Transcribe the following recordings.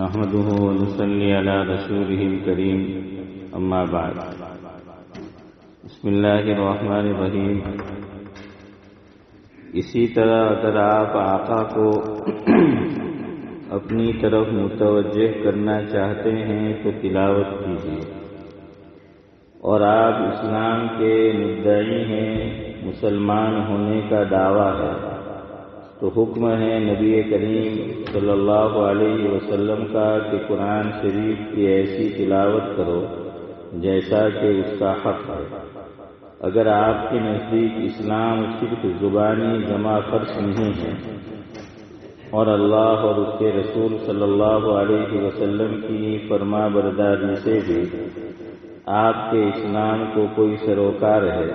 नहमदुह नसली अला रसूल करीम अम्मा बाद बसमीम इसी तरह अगर आप आका को अपनी तरफ़ मुतवजह करना चाहते हैं तो तिलावत कीजिए और आप इस्लाम के मुद्दई हैं मुसलमान होने का दावा है तो हुक्म है नबी करीम सल्लल्लाहु अलैहि वसल्लम का कि कुरान शरीफ की ऐसी तिलावत करो जैसा कि उसका हक है। अगर आपके नज़दीक इस्लाम सिर्फ़ ज़ुबानी जमा खर्च नहीं है और अल्लाह और उसके रसूल सल्लल्लाहु अलैहि वसल्लम की फरमा बरदारी से भी आपके इस्लाम को कोई सरोकार है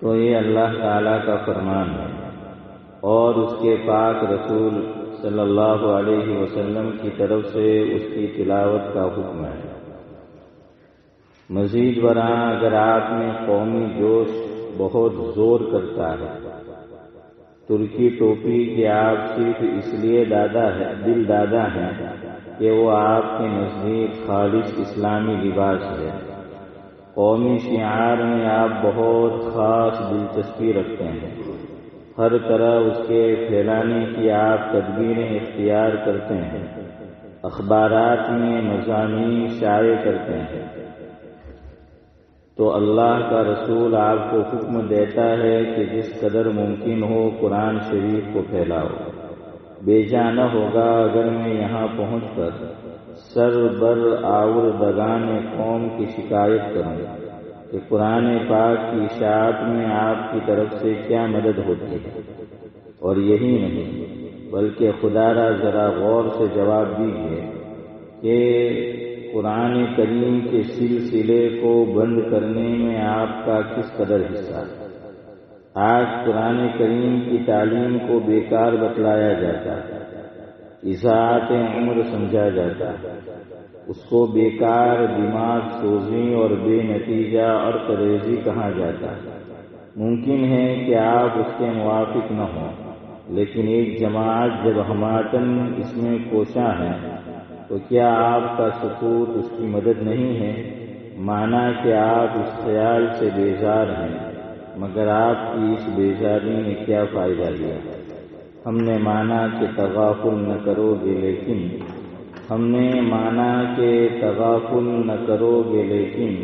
तो ये अल्लाह ताला का फरमान है। और उसके पाक रसूल सल्लल्लाहु अलैहि वसल्लम की तरफ़ से उसकी तिलावत का हुक्म है। मजीद बरा अगर आप में कौमी जोश बहुत ज़ोर करता है, तुर्की टोपी के आप सिर्फ़ इसलिए दादा है, दिल दादा हैं कि वो आपके नज़दीक खालिश इस्लामी लिबास है। कौमी शियार में आप बहुत ख़ास दिलचस्पी रखते हैं। हर तरह उसके फैलाने की आप तदबीरें इख्तियार करते हैं। अखबारात में मजामी शाये करते हैं। तो अल्लाह का रसूल आपको हुक्म देता है कि जिस कदर मुमकिन हो कुरान शरीफ को फैलाओ। बेजा न होगा अगर मैं यहाँ पहुँचकर सर बर आउर दगान कौम की शिकायत करूँ। कि कुरान पाक की इशात में आपकी तरफ़ से क्या मदद होती है? और यही नहीं, बल्कि खुदारा जरा गौर से जवाब दीजिए कि कुरान करीम के सिलसिले को बंद करने में आपका किस कदर हिस्सा? है आज कुरान करीम की तालीम को बेकार बतलाया जाता है। इजात उम्र समझा जाता। उसको बेकार, दिमाग सोजी और बेनतीजा और करेजी कहा जाता। मुमकिन है कि आप उसके मुआफिक न हों, लेकिन एक जमात जब हमातन इसमें कोशा है तो क्या आपका सकूत उसकी मदद नहीं है? माना कि आप इस ख्याल से बेजार हैं, मगर आपकी इस बेजारी ने क्या फ़ायदा लिया? हमने माना कि तगाफुल न करोगे लेकिन, हमने माना कि तगाफुल न करोगे लेकिन,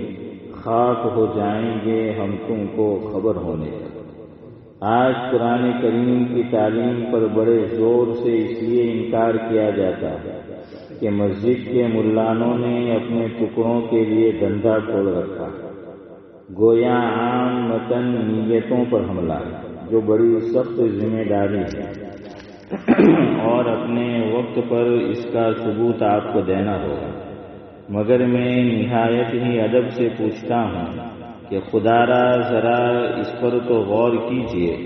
खाक हो जाएँगे हम तुमको खबर होने आज कुरान करीम की तालीम पर बड़े ज़ोर से इसलिए इनकार किया जाता है कि मस्जिद के मुल्लानों ने अपने टुकड़ों के लिए धंधा खोल रखा। गोया आम मतन नीयतों पर हमला, जो बड़ी सख्त ज़िम्मेदारी है। और अपने वक्त पर इसका सबूत आपको देना होगा। मगर मैं निहायत ही अदब से पूछता हूँ कि खुदारा, जरा इस पर तो गौर कीजिए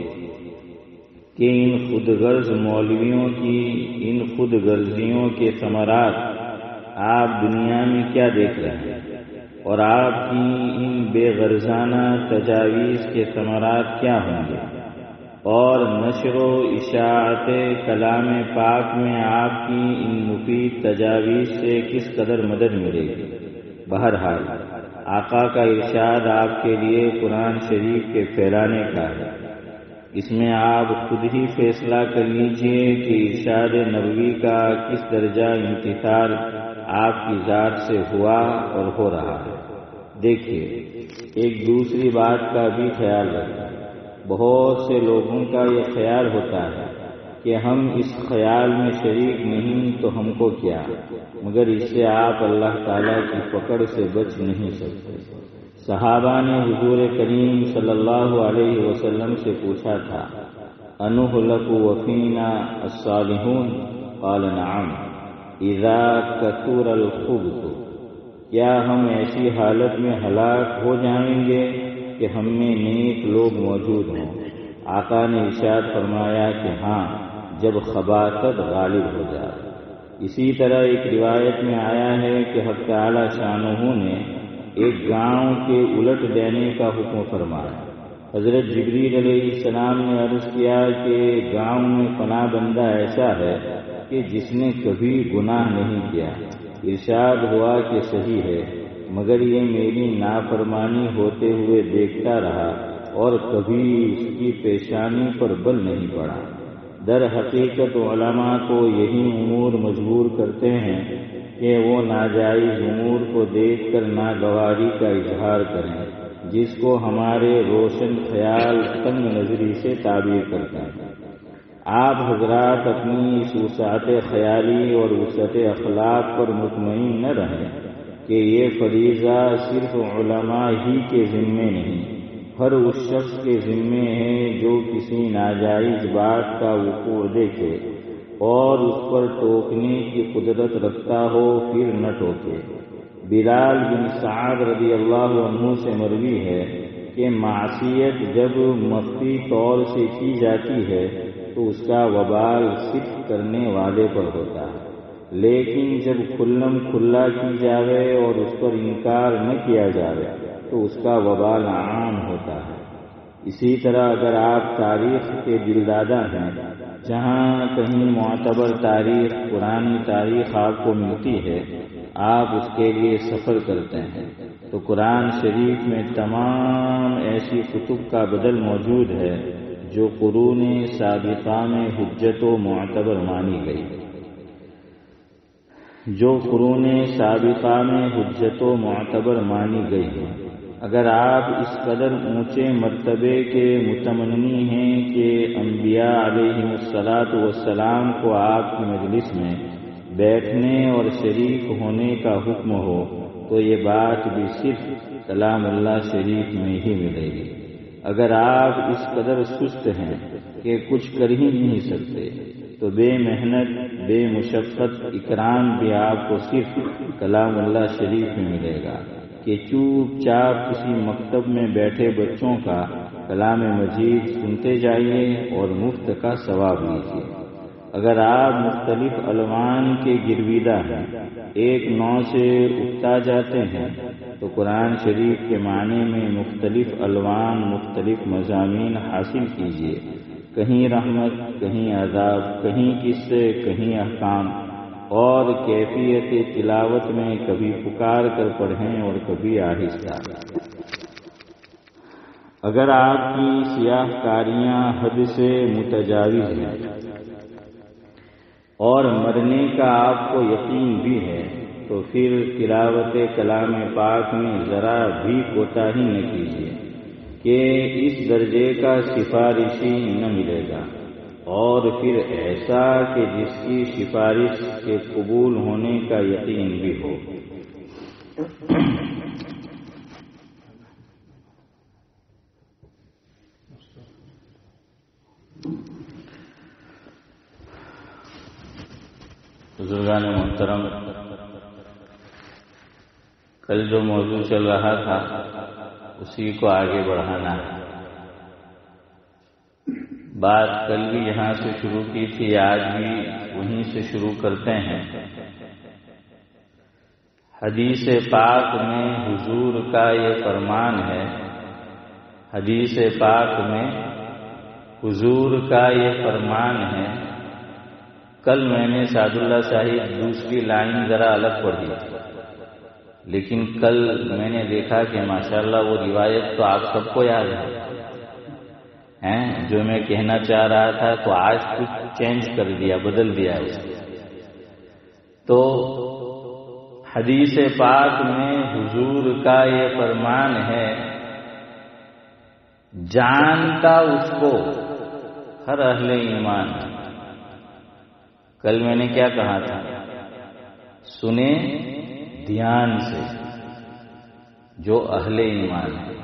कि इन खुदगर्ज मौलवियों की, इन खुदगर्जियों के समरात आप दुनिया में क्या देख रहे हैं? और आपकी इन बेगरजाना तजावीज़ के समरात क्या होंगे? और नशरो इशात कलाम पाक में आपकी इन मुफीद तजावीज़ से किस कदर मदद मिलेगी? बहरहाल, आका का इरशाद आपके लिए कुरान शरीफ के फैलाने का है। इसमें आप खुद ही फैसला कर लीजिए कि इरशाद नबवी का किस दर्जा इंतज़ार आपकी ज़ात से हुआ और हो रहा है। देखिए, एक दूसरी बात का भी ख्याल रखें। बहुत से लोगों का यह ख्याल होता है कि हम इस ख्याल में शरीक नहीं तो हमको क्या? मगर इससे आप अल्लाह ताला की पकड़ से बच नहीं सकते। सहाबा ने हजूर करीम सल्लल्लाहु अलैहि वसल्लम से पूछा था अनुहलक वफीना अस्सालिहून? काल नाम। इज़ा अलखुबत क्या हम ऐसी हालत में हलाक हो जाएँगे? कि हम नेक लोग मौजूद हों। आका ने इशाद फरमाया कि हाँ जब खबासत गालिब हो जाए। इसी तरह एक रिवायत में आया है कि हक आला शाहू ने एक गाँव के उलट देने का हुक्म फरमाया। हज़रत जबरील सलाम ने अर्ज़ किया कि गाँव में फना बंदा ऐसा है कि जिसने कभी गुनाह नहीं किया। इरशाद हुआ कि सही है मगर ये मेरी नाफरमानी होते हुए देखता रहा और कभी इसकी पेशानी पर बल नहीं पड़ा। दर हकीकत उलमा को यही उमूर मजबूर करते हैं कि वो नाजायज उमूर को देखकर नागवारी का इजहार करें, जिसको हमारे रोशन ख्याल तंग नजरी से ताबीर करते हैं। आप हजरात अपनी इस वसात ख्याली और वसत अखलाक पर मुतमिन न रहें। कि ये फरीज़ा सिर्फ़ उलमा ही के ज़िम्मे नहीं, हर उस शख्स के ज़िम्मे है जो किसी नाजायज बात का वकूዕ देखे और उस पर टोकने की कुदरत रखता हो, फिर न टोके। बिलाल बिन साद रदी अल्लाह से मरवी है कि मासीत जब मख्फी तौर से की जाती है तो उसका वबाल सिर्फ़ करने वाले पर होता है। लेकिन जब खुल्लम खुल्ला की जावे और उस पर इनकार न किया जावे तो उसका वबाल आम होता है। इसी तरह अगर आप तारीख के दिलदादा हैं, जहाँ कहीं मोतबर तारीख, पुरानी तारीख आपको मिलती है, आप उसके लिए सफ़र करते हैं तो कुरान शरीफ में तमाम ऐसी कुतुब का बदल मौजूद है, जो कुरून सबका में हजत मोतबर मानी गई। जो कुरून सबका में हजत मोतबर मानी गई है। अगर आप इस कदर ऊँचे मरतबे के मुतमनी हैं कि अम्बिया वसलाम को आपकी मजलिस में बैठने और शरीक होने का हुक्म हो तो ये बात भी सिर्फ़ सलाम कलामुल्ला शरीफ में ही मिलेगी। अगर आप इस कदर सुस्त हैं कि कुछ कर ही नहीं सकते तो बेमेहनत, बेमुशक्क़त, इकराम भी आपको सिर्फ़ कलामुल्ला शरीफ में मिलेगा कि चुपचाप किसी मकतब में बैठे बच्चों का कलाम मजीद सुनते जाइए और मुफ़्त का सवाब लीजिए। अगर आप मुख्तलिफ़ अलवान के गिरविदा हैं, एक नौ से उगता जाते हैं तो कुरान शरीफ के माने में मुख्तलिफ़ अलवान, मुख्तलिफ़ मजामी हासिल कीजिए। कहीं रहमत, कहीं आजाब कहीं किस्से, कहीं अहकाम। और कैफियत तिलावत में कभी पुकार कर पढ़ें और कभी आहिस्ता। अगर आपकी सियाहकारियाँ हद से मुतजाविज हैं, और मरने का आपको यकीन भी है तो फिर तिलावत कलाम पाक में ज़रा भी कोताही न कीजिए। कि इस दर्जे का सिफारिशी न मिलेगा। और फिर ऐसा कि जिसकी सिफारिश के कबूल होने का यकीन भी हो। बुजुर्गान मोहतरम, कल जो मौजूद चल रहा था उसी को आगे बढ़ाना। बात कल भी यहाँ से शुरू की थी, आज भी वहीं से शुरू करते हैं। हदीस पाक में हुजूर का ये फरमान है, हदीस पाक में हुजूर का ये फरमान है, कल मैंने सादुल्ला साहिब दूसरी लाइन जरा अलग पढ़ी। लेकिन कल मैंने देखा कि माशाल्लाह वो रिवायत तो आप सबको याद है। हैं? जो मैं कहना चाह रहा था तो आज कुछ चेंज कर दिया, बदल दिया उसको। तो हदीस पाक में हुजूर का ये फरमान है, जानता उसको, हर अहले ईमान। कल मैंने क्या कहा था? सुने ध्यान से, जो अहले ईमान है।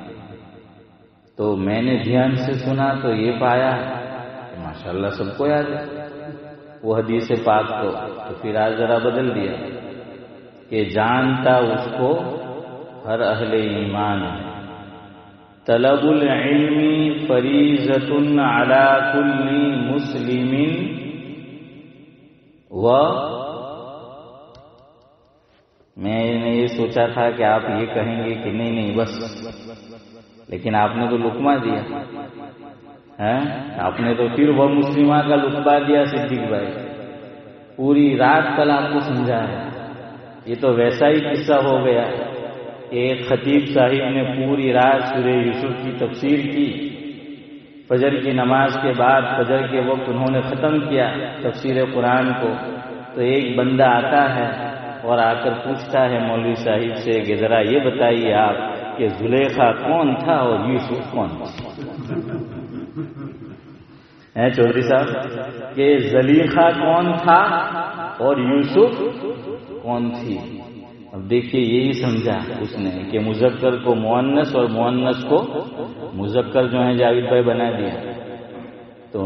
तो मैंने ध्यान से सुना तो ये पाया। तो माशाल्लाह सबको याद है। वो हदीस पाक को तो फिर आज जरा बदल दिया कि जानता उसको हर अहले ईमान है। तलबुल इल्मी फरीजतुन अला कुल्ली मुस्लिमिन व मैंने ये सोचा था कि आप ये कहेंगे कि नहीं नहीं, बस। लेकिन आपने तो लुकमा दिया। है? आपने तो फिर वह मुस्लिमा का लुकमा दिया, सिद्दीक भाई। पूरी रात कल आपको समझा है। ये तो वैसा ही किस्सा हो गया। एक खतीब साहिब ने पूरी रात सूर्य यूसुफ की तफसीर की। फजर की नमाज़ के बाद, फजर के वक्त उन्होंने ख़त्म किया तफसीर कुरान को। तो एक बंदा आता है और आकर पूछता है, मौलवी साहिब से, कि ज़रा ये बताइए आप कि जुलेखा कौन था और यूसुफ कौन था? है चौधरी साहब? कि जलीखा कौन था और यूसुफ कौन थी? अब देखिए, यही समझा उसने कि मुजक्कर को मुअन्नस और मुअन्नस को मुजक्कर जो है जावेद भाई बना दिया। तो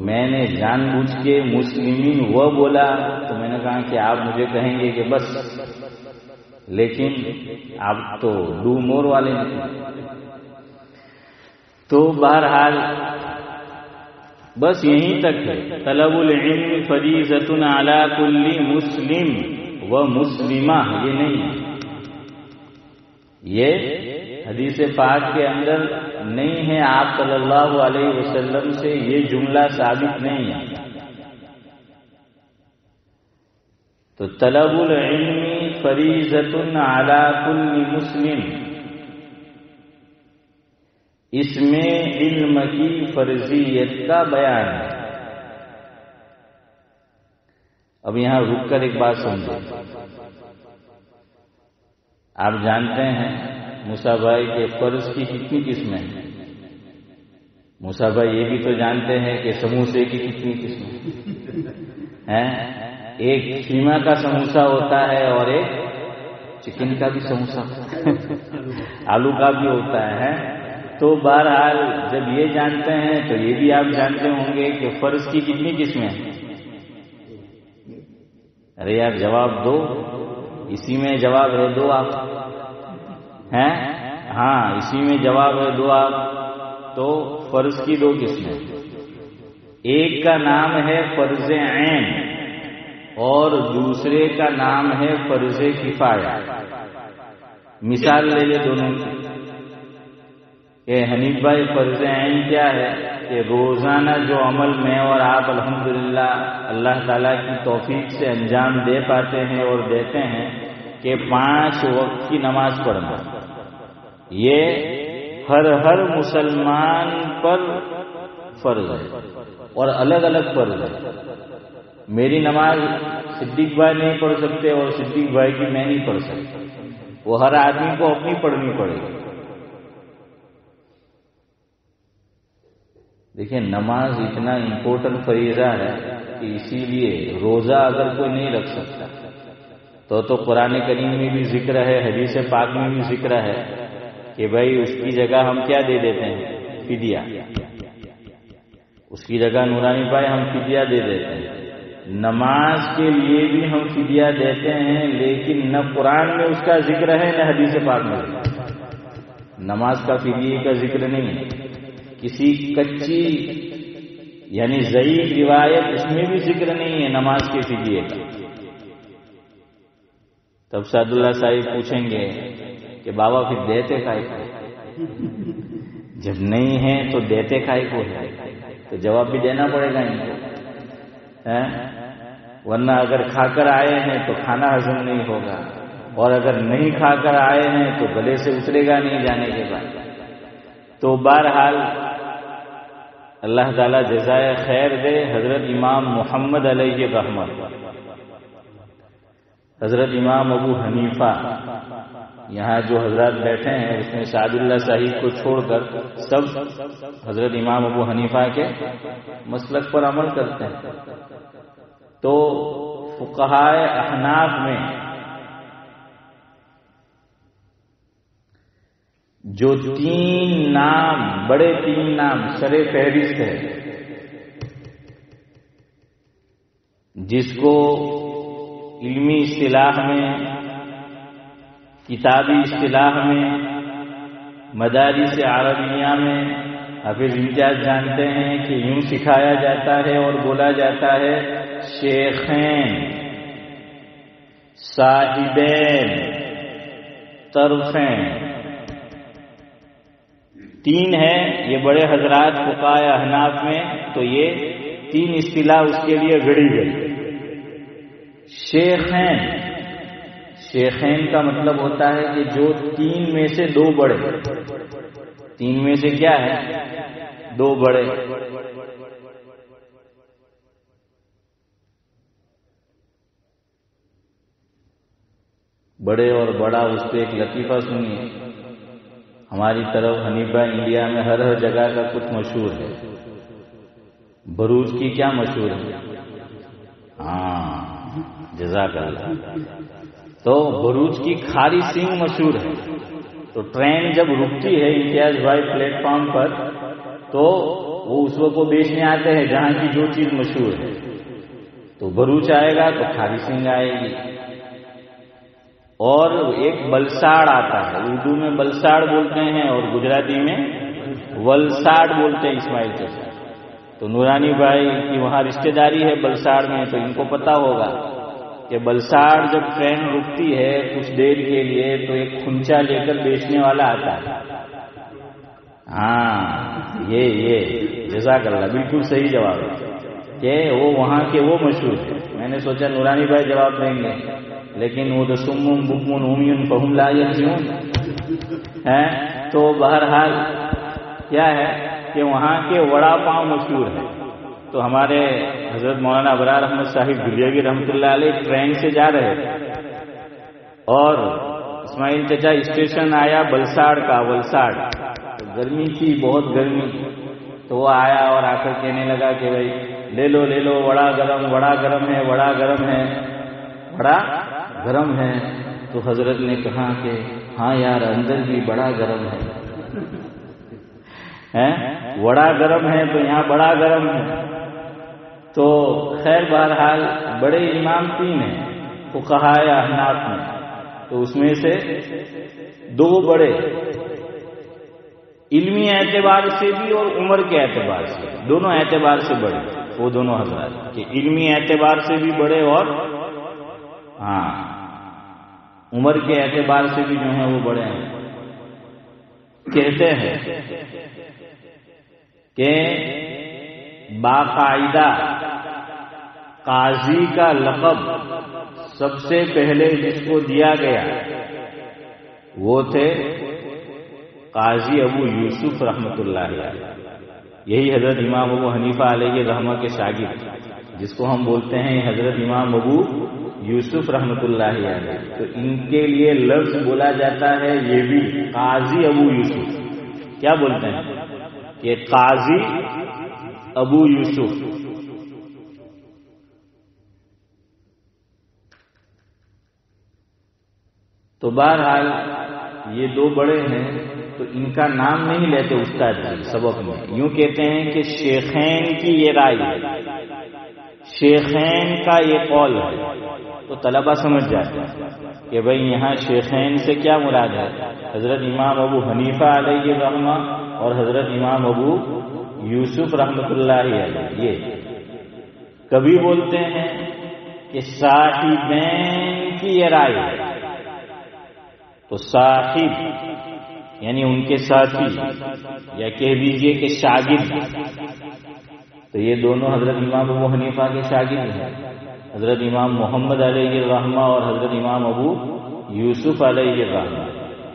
मैंने जानबूझ के मुस्लिमीन वह बोला तो मैंने कहा कि आप मुझे कहेंगे कि बस। लेकिन आप तो डू मोर वाले नहीं। तो बहरहाल, बस यहीं तक है। तलबुल इल्म फरीजतुन अला कुल्ली मुस्लिम व मुस्लिमा, ये नहीं है। ये हदीस पाक के अंदर नहीं है आप सल्लल्लाहु अलैहि वसल्लम से ये जुमला साबित नहीं है। तो तलबुल इल्मी फरीजतुन अला कुल्ली मुस्लिम। इसमें इल्म की फर्जियत का बयान है। अब यहाँ रुककर एक बात समझो। आप जानते हैं मूसा भाई के फ़र्ज़ की कितनी किस्में हैं? मूसा भाई ये भी तो जानते हैं कि समोसे की कितनी किस्में हैं। एक खीमा का समोसा होता है और एक चिकन का भी समोसा आलू का भी होता है। तो बहरहाल, जब ये जानते हैं तो ये भी आप जानते होंगे कि फ़र्ज़ की कितनी किस्में अरे यार जवाब दो। इसी में जवाब है दो आप। हैं? हाँ इसी में जवाब है दो आप। तो फ़र्ज़ की दो किस्में। एक का नाम है फ़र्ज़ ऐन और दूसरे का नाम है फ़र्ज़ किफाया। मिसाल ले ले दोनों ये हनीफ भाई, फ़र्ज़ ऐन क्या है? कि रोज़ाना जो अमल में और आप, अल्हम्दुलिल्लाह, अल्लाह ताला की तौफीक से अंजाम दे पाते हैं और देते हैं कि पाँच वक्त की नमाज़ पढ़ना ये हर हर मुसलमान पर फ़र्ज़ है और अलग अलग फ़र्ज़ है। मेरी नमाज़ सिद्दीक भाई नहीं पढ़ सकते और सिद्दीक भाई की मैं नहीं पढ़ सकता। वो हर आदमी को अपनी पढ़नी पड़ेगी। देखिए, नमाज़ इतना इम्पोर्टेंट फरीजा है कि इसीलिए रोजा अगर कोई नहीं रख सकता तो तो कुरान करीम में भी ज़िक्र है, हदीस पाक में भी ज़िक्र है कि भाई उसकी जगह हम क्या दे देते हैं? फिदिया। उसकी जगह नूरानी भाई हम फिदिया दे देते हैं। नमाज़ के लिए भी हम फिदिया देते हैं, लेकिन न कुरान में उसका ज़िक्र है, न हदीस पाक में। नमाज़ का फिदिये का ज़िक्र नहीं है। किसी कच्ची, यानी जयीफ रिवायत उसमें भी ज़िक्र नहीं है नमाज़ के फिदिये का। तब सादुल्ला साहिब पूछेंगे कि बाबा फिर देते काय को? जब नहीं है तो देते काय को है? तो जवाब भी देना पड़ेगा इनको। है? वरना अगर खाकर आए हैं तो खाना हजम नहीं होगा। और अगर नहीं खाकर आए हैं तो गले से उतरेगा नहीं जाने के बाद। तो बहरहाल, अल्लाह ताला जजाय खैर दे हज़रत इमाम मोहम्मद अलैहि रहमत। हज़रत इमाम अबू हनीफा यहाँ जो हज़रत बैठे हैं उसमें सादुल्ला साहिब को छोड़कर सब हज़रत इमाम अबू हनीफा के मसलक पर अमल करते हैं। तो फुकहाय अहनाफ में जो तीन नाम, बड़े तीन नाम सरे फहरिस्त है, जिसको इल्मी इस्तिलाह में किताबी इस्तिलाह में मदारी से आरबिया में हाफिज इम्तियाज़ जानते हैं कि यूँ सिखाया जाता है और बोला जाता है, शेखैन, साहिबैन, तरफैन। तीन है, ये बड़े हजरात फुकाय अहनाफ में तो ये तीन इस्तिलाह उसके लिए गढ़ी गई। शेखैन शेखैन का मतलब होता है कि जो तीन में से दो बड़े। तीन में से क्या है? दो बड़े। बड़े और बड़ा उस पर एक लतीफ़ा सुनिए। हमारी तरफ़ हनीफा इंडिया में हर हर जगह का कुछ मशहूर है। भरूच की क्या मशहूर? है हाँ जजाकल्ला तो भरूच की खारी सिंह मशहूर है। तो ट्रेन जब रुकती है इम्तियाज़ भाई प्लेटफॉर्म पर तो वो उस को बेचने आते हैं जहाँ की जो चीज़ मशहूर है। तो भरूच आएगा तो खारी सिंह आएगी। और एक बलसाड़ आता है, उर्दू में बलसाड़ बोलते हैं और गुजराती में वलसाड़ बोलते हैं इस्माइल चचा तो नूरानी भाई की वहाँ रिश्तेदारी है बलसाड़ में तो इनको पता होगा। कि बलसाड़ जब ट्रेन रुकती है कुछ देर के लिए तो एक खुंचा लेकर बेचने वाला आता है। हाँ ये ये, जजाकल्ला, बिल्कुल सही जवाब है। कि वो वहाँ के, वो मशहूर है मैंने सोचा, नूरानी भाई जवाब देंगे, लेकिन वो तो सुमुम बुकमुन उमयुन फहुम लायून है? तो बहरहाल, क्या है कि वहाँ के वड़ा पाव मशहूर है। तो हमारे हज़रत मौलाना अबरार अहमद साहिब दुलियागी रहमतुल्लाह अलैह ट्रेन से जा रहे और इस्माइल चचा स्टेशन आया बलसाड़ का वलसाड़ तो गर्मी थी, बहुत गर्मी। तो वो आया और आकर कहने लगा कि भाई, ले लो ले लो, वड़ा गरम वड़ा गरम है, वड़ा गरम है बड़ा गरम है। तो हज़रत ने कहा कि हाँ यार, अंदर भी बड़ा गरम है। हैं? वड़ा गरम है तो यहाँ बड़ा गरम है। तो खैर बहरहाल बड़े इमाम तीन हैं है अहनाफ में। तो उसमें से दो बड़े, इल्मी एतबार से भी और उम्र के एतबार से दोनों एतबार से बड़े, वो दोनों हजरात, कि इल्मी एतबार से भी बड़े और हाँ उम्र के एतबार से भी जो है वो बड़े हैं। कहते हैं कि बाकायदा काजी का लकब सबसे पहले जिसको दिया गया, वो थे काजी अबू यूसुफ रहमतुल्लाह यही हज़रत इमाम अबू हनीफा अलैहि रहमा के शागिद, जिसको हम बोलते हैं हज़रत इमाम अबू यूसुफ रहमतुल्लाह तो इनके लिए लफ्ज बोला जाता है ये भी, काजी अबू यूसुफ। क्या बोलते हैं? कि काजी अबू यूसुफ। तो बहरहाल, ये दो बड़े हैं तो इनका नाम नहीं लेते उस्ताद जी सबक में यूँ कहते हैं कि शेखैन की ये राय शेखैन का ये कौल है। तो तलबा समझ जाते हैं कि भाई यहाँ शेखैन से क्या मुराद है? हज़रत इमाम अबू हनीफा अलैहि रहमा और हज़रत इमाम अबू यूसुफ रहमतुल्लाह ये कभी बोलते हैं कि साहिबैन की ये राय है। तो साहिब यानी उनके साथी, या कह दीजिए कि शागिद। तो ये दोनों हज़रत इमाम अबू हनीफा के शागिद हैं। हज़रत इमाम मोहम्मद रहमा और हज़रत इमाम अबू यूसुफ रहमा।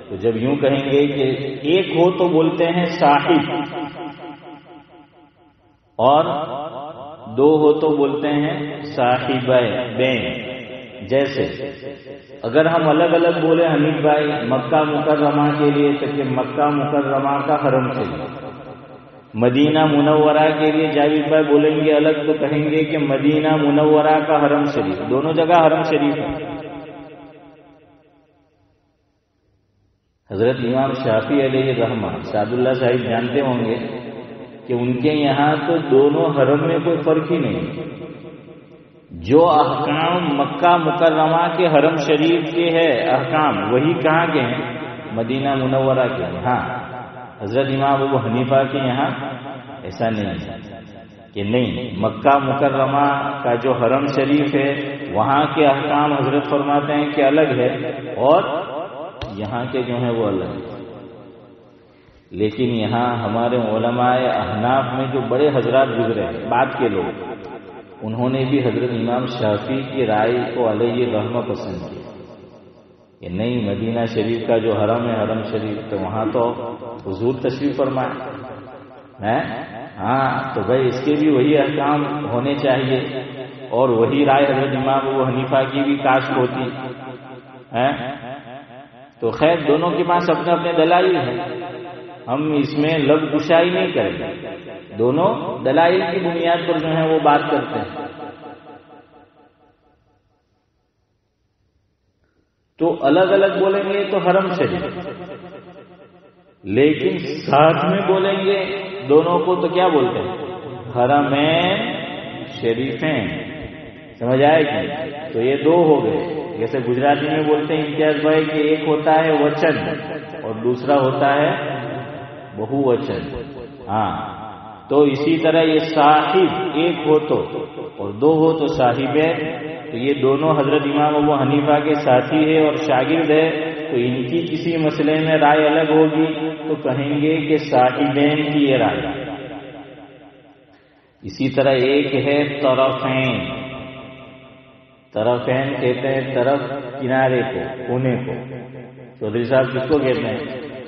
तो जब यूँ कहेंगे कि एक हो तो बोलते हैं साहिब, और दो हो तो बोलते हैं साहिब बैन जैसे, अगर हम अलग अलग बोले हमीद भाई, मक्का मुकर्रमा के लिए तो कि मक्का मुकर्रमा का हरम चाहिए मदीना मुनवरा के लिए जावेद भाई बोलेंगे अलग तो कहेंगे कि मदीना मुनवरा का हरम शरीफ। दोनों जगह हरम शरीफ है। हज़रत इमाम शाफी अली रहमा सादुल्ला साहिब जानते होंगे कि उनके यहाँ तो दोनों हरम में कोई फ़र्क ही नहीं। जो अहकाम मक्का मुकर्रमा के हरम शरीफ के है, अहकाम, वही कहाँ के हैं? मदीना मुनवरा के हैं हज़रत इमाम अबू हनीफा के यहाँ ऐसा नहीं है कि नहीं, मक्का मुकर्रमा का जो हरम शरीफ है, वहाँ के अहकाम हज़रत फरमाते हैं कि अलग है और यहाँ के जो है वो अलग है। लेकिन यहाँ हमारे ओलमाए अहनाफ में जो बड़े हजरात गुजरे हैं, बाद के लोग। उन्होंने भी हज़रत इमाम शाफी की राय को अलह रहमा पसंद की कि नहीं मदीना शरीफ का जो हरम है, हरम शरीफ तो वहाँ तो हजूर तशरीफ़ फरमाए। है? हाँ तो भाई इसके भी वही अहकाम होने चाहिए। और वही राय हज़रत इमाम वो हनीफा की भी काश होती। है? तो खैर, दोनों के पास अपने अपने दलाइल है। हम इसमें लब कुशाई नहीं करेंगे। दोनों दलाइल की बुनियाद पर जो है वो बात करते हैं। तो अलग अलग बोलेंगे तो हरम शरीफ लेकिन साथ में बोलेंगे दोनों को तो क्या बोलते हैं? हरमैन शरीफें समझ आए कि तो ये दो हो गए। जैसे गुजराती में बोलते हैं, इम्तियाज़ भाई, कि एक होता है वचन और दूसरा होता है बहुवचन। हाँ। तो इसी तरह ये साहिब एक हो तो और दो हो तो साहिब है। तो ये दोनों हज़रत इमाम अबू हनीफा के साथी है और शागिर्द है। तो इनकी किसी मसले में राय अलग होगी तो कहेंगे कि साहिबैन की ये राय। इसी तरह एक है तरफैन। तरफैन कहते हैं तरफ़ किनारे को, कोने को। चौधरी साहब किसको कहते हैं?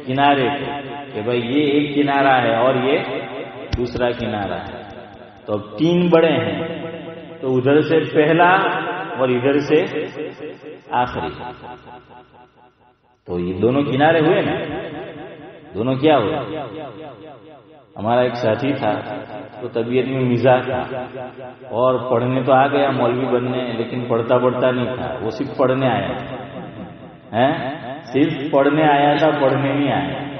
किनारे को, कि भाई ये एक किनारा है और ये दूसरा किनारा तो अब तीन बड़े हैं तो उधर से पहला और इधर से आखिरी। तो ये दोनों किनारे हुए ना? दोनों क्या हुए? हमारा एक साथी था तो तबीयत में मिजाज था। और पढ़ने तो आ गया, मौलवी बनने, लेकिन पढ़ता पढ़ता नहीं था। वो सिर्फ़ पढ़ने आया है? सिर्फ़ पढ़ने आया था, पढ़ने नहीं आया।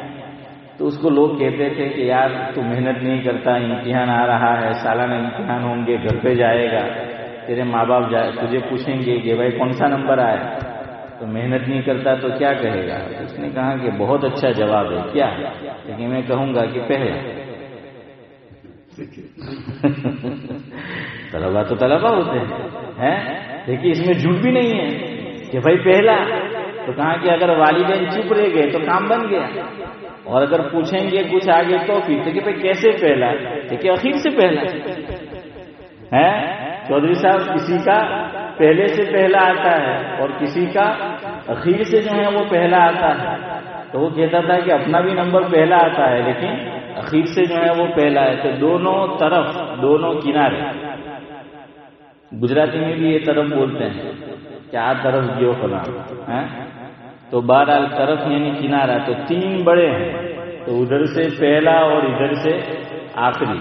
तो उसको लोग कहते थे कि यार, तू मेहनत नहीं करता, इम्तिहान आ रहा है, सालाना इम्तिहान होंगे, घर पे जाएगा। तेरे माँ बाप जाए तुझे पूछेंगे कि भाई कौन सा नंबर आया? तो मेहनत नहीं करता तो क्या कहेगा? तो उसने कहा कि बहुत अच्छा जवाब है। क्या? लेकिन मैं कहूँगा कि पहला। तलबा तो तलबा होते हैं हैं? देखिए, इसमें झूठ भी नहीं है कि भाई पहला। तो कहा कि अगर वालिदैन चुप रह गए तो काम बन गया। और अगर पूछेंगे कुछ आगे तो फिर तो कि भाई कैसे पहला? देखिए आखिर से पहला। है? चौधरी साहब, किसी का पहले से पहला आता है और किसी का अखीर से जो है वो पहला आता है। तो वो कहता था कि अपना भी नंबर पहला आता है, लेकिन अखीर से जो है वो पहला है। तो दोनों तरफ़, दोनों किनारे। गुजराती में भी ये तरफ़ बोलते हैं। क्या तरफ़ जो फला है? तो बहरहाल तरफ़ यानी किनारा तो तीन बड़े हैं। तो उधर से पहला और इधर से आखिरी।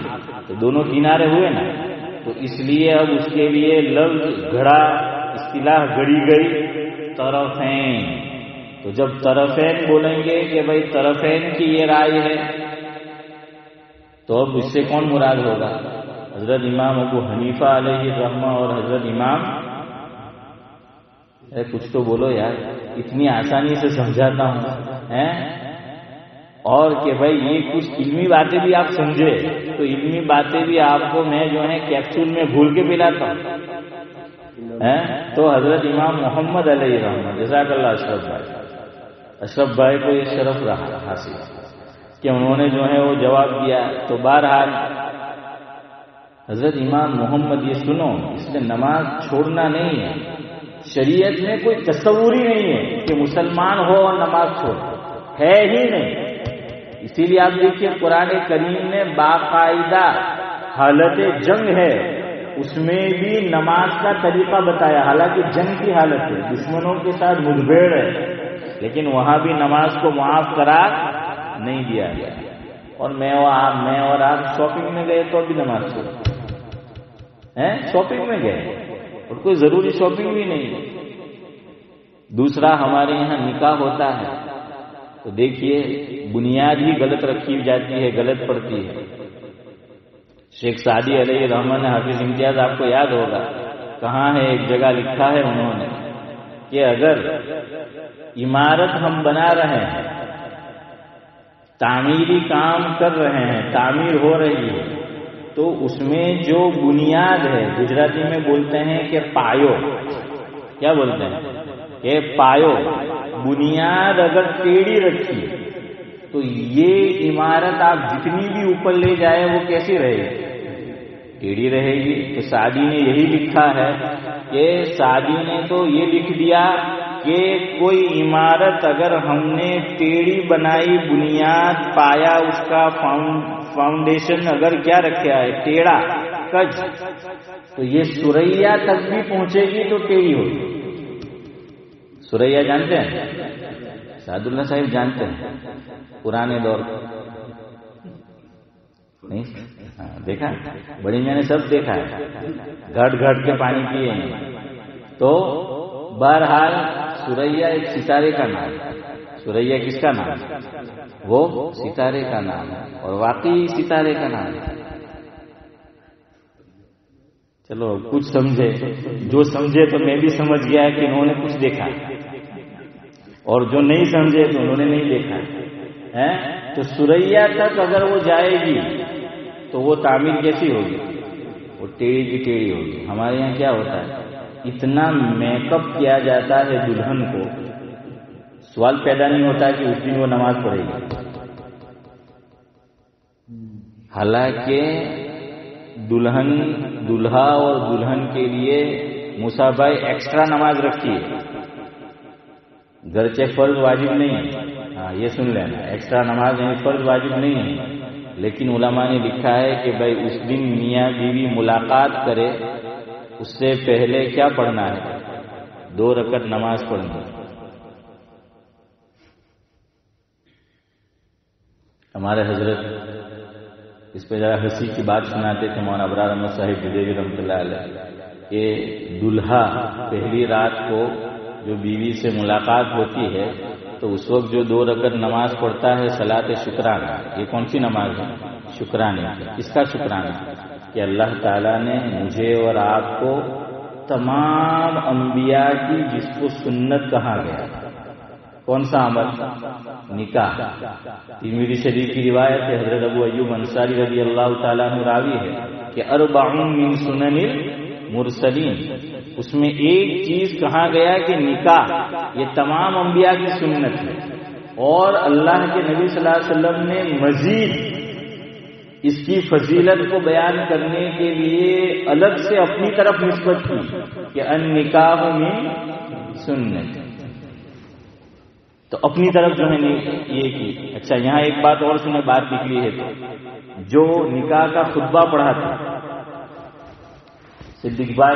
तो दोनों किनारे हुए ना। तो इसलिए अब उसके लिए लफ्ज घड़ा, इस्तिलाह घड़ी गई तरफेन तो जब तरफेन बोलेंगे कि भाई तरफेन की ये राय है। तो अब इससे कौन मुराद होगा? हज़रत इमाम अबू हनीफा अलैहि रहमा और हज़रत इमाम अरे कुछ तो बोलो यार, इतनी आसानी से समझाता हूँ, हैं? और कि भाई ये कुछ इल्मी बातें भी आप समझे तो इल्मी बातें भी आपको मैं जो है कैप्सूल में भूल के पिलाता हूँ। हैं? तो हज़रत इमाम मोहम्मद अलैहि रहमा जजाकल्ला अशरफ भाई अशरफ भाई को ये शरफ रहा, हासिल। कि उन्होंने जो है वो जवाब दिया तो बहरहाल हज़रत इमाम मोहम्मद ये सुनो, इसमें नमाज़ छोड़ना नहीं है। शरीयत में कोई तस्वूर ही नहीं है कि मुसलमान हो और नमाज़ छोड़ है ही नहीं। इसीलिए आप देखिए, कुरान करीम ने बाकायदा हालत जंग है। उसमें भी नमाज़ का तरीका बताया, हालाँकि जंग की हालत है। दुश्मनों के साथ मुठभेड़ है, लेकिन वहाँ भी नमाज़ को माफ़ करार नहीं दिया गया। और मैं और आप, मैं और आप शॉपिंग में गए तो भी नमाज़ छोड़ हैं? शॉपिंग में गए। और कोई ज़रूरी शॉपिंग भी नहीं है। दूसरा हमारे यहाँ निकाह होता है। तो देखिए, बुनियाद ही गलत रखी जाती है, गलत पड़ती है। शेख सादी अली रहमान हाफिज इम्तियाज़, आपको याद होगा, कहाँ है, एक जगह लिखा है उन्होंने कि अगर इमारत हम बना रहे हैं, तामीरी काम कर रहे हैं, तामीर हो रही है तो उसमें जो बुनियाद है, गुजराती में बोलते हैं कि पायो। क्या बोलते हैं? कि पायो। बुनियाद अगर टेढ़ी रखी तो ये इमारत आप जितनी भी ऊपर ले जाए, वो कैसी रहेगी? टेढ़ी रहेगी। तो शादी ने यही लिखा है कि शादी ने तो ये लिख दिया कि कोई इमारत अगर हमने टेढ़ी बनाई, बुनियाद पाया, उसका फाउंडेशन अगर क्या रखा है टेढ़ा कज तो ये सुरैया तक भी पहुंचेगी तो टेढ़ी होगी। सुरैया जानते हैं? सादुल्ला साहिब जानते हैं पुराने दौर नहीं? हाँ, देखा? बड़ी मैंने सब देखा है। घट घट के पानी पिए तो बहरहाल सुरैया एक सितारे का नाम सुरैया किसका नाम वो सितारे का नाम है, और वाकई सितारे का नाम है। चलो, कुछ समझे। जो समझे तो मैं भी समझ गया कि उन्होंने कुछ देखा। और जो नहीं समझे तो उन्होंने नहीं देखा। है? तो सुरैया तक अगर वो जाएगी तो वो तामीर कैसी होगी? वो टेढ़ी की टेढ़ी होगी। हमारे यहाँ क्या होता है? इतना मेकअप किया जाता है दुल्हन को सवाल पैदा नहीं होता कि उस दिन वो नमाज़ पढ़ेगी। हालाँकि दुल्हन, दुल्हा और दुल्हन के लिए मुसाबाई एक्स्ट्रा नमाज़ रखी है। से फ़र्ज़ वाजिब नहीं है। हाँ ये सुन लेना एक्स्ट्रा नमाज़ नहीं फ़र्ज़ वाजिब नहीं है। लेकिन उलमा ने लिखा है कि भाई उस दिन मियाँ बीवी मुलाकात करे, उससे पहले क्या पढ़ना है? दो रकत नमाज़ पढ़नी हमारे हज़रत, इस पे जरा हँसी की बात सुनाते थे मौना अबरार अहमद साहिब विदेवी रमत के दुल्हा पहली रात को जो बीवी से मुलाकात होती है तो उस वक्त जो दो रकत नमाज़ पढ़ता है, सलात शुक्राना, ये कौन सी नमाज़ है? शुक्राने किसका शुक्राना? कि अल्लाह ताला ने मुझे और आपको तमाम अंबिया की जिसको सुन्नत कहा गया। कौन सा अमल? निकाह। तिरमिदी शरीफ की रिवायत है, हज़रत अबू अयूब अंसारी रज़ी अल्लाह तला रावी है कि अरबाउन मिन सुननिल मुरसलीन। उसमें एक चीज़ कहा गया कि निकाह, ये तमाम अंबिया की सुन्नत है। और अल्लाह के नबी सल्लल्लाहु अलैहि वसल्लम ने मजीद इसकी फजीलत को बयान करने के लिए अलग से अपनी तरफ़ निस्बत की कि अन निकाह में सुन्नत। तो अपनी तरफ़ जो है ये की। अच्छा यहाँ एक बात और सुने, बात निकली है तो। जो निकाह का खुतबा पढ़ा था सिद्दीक भाई,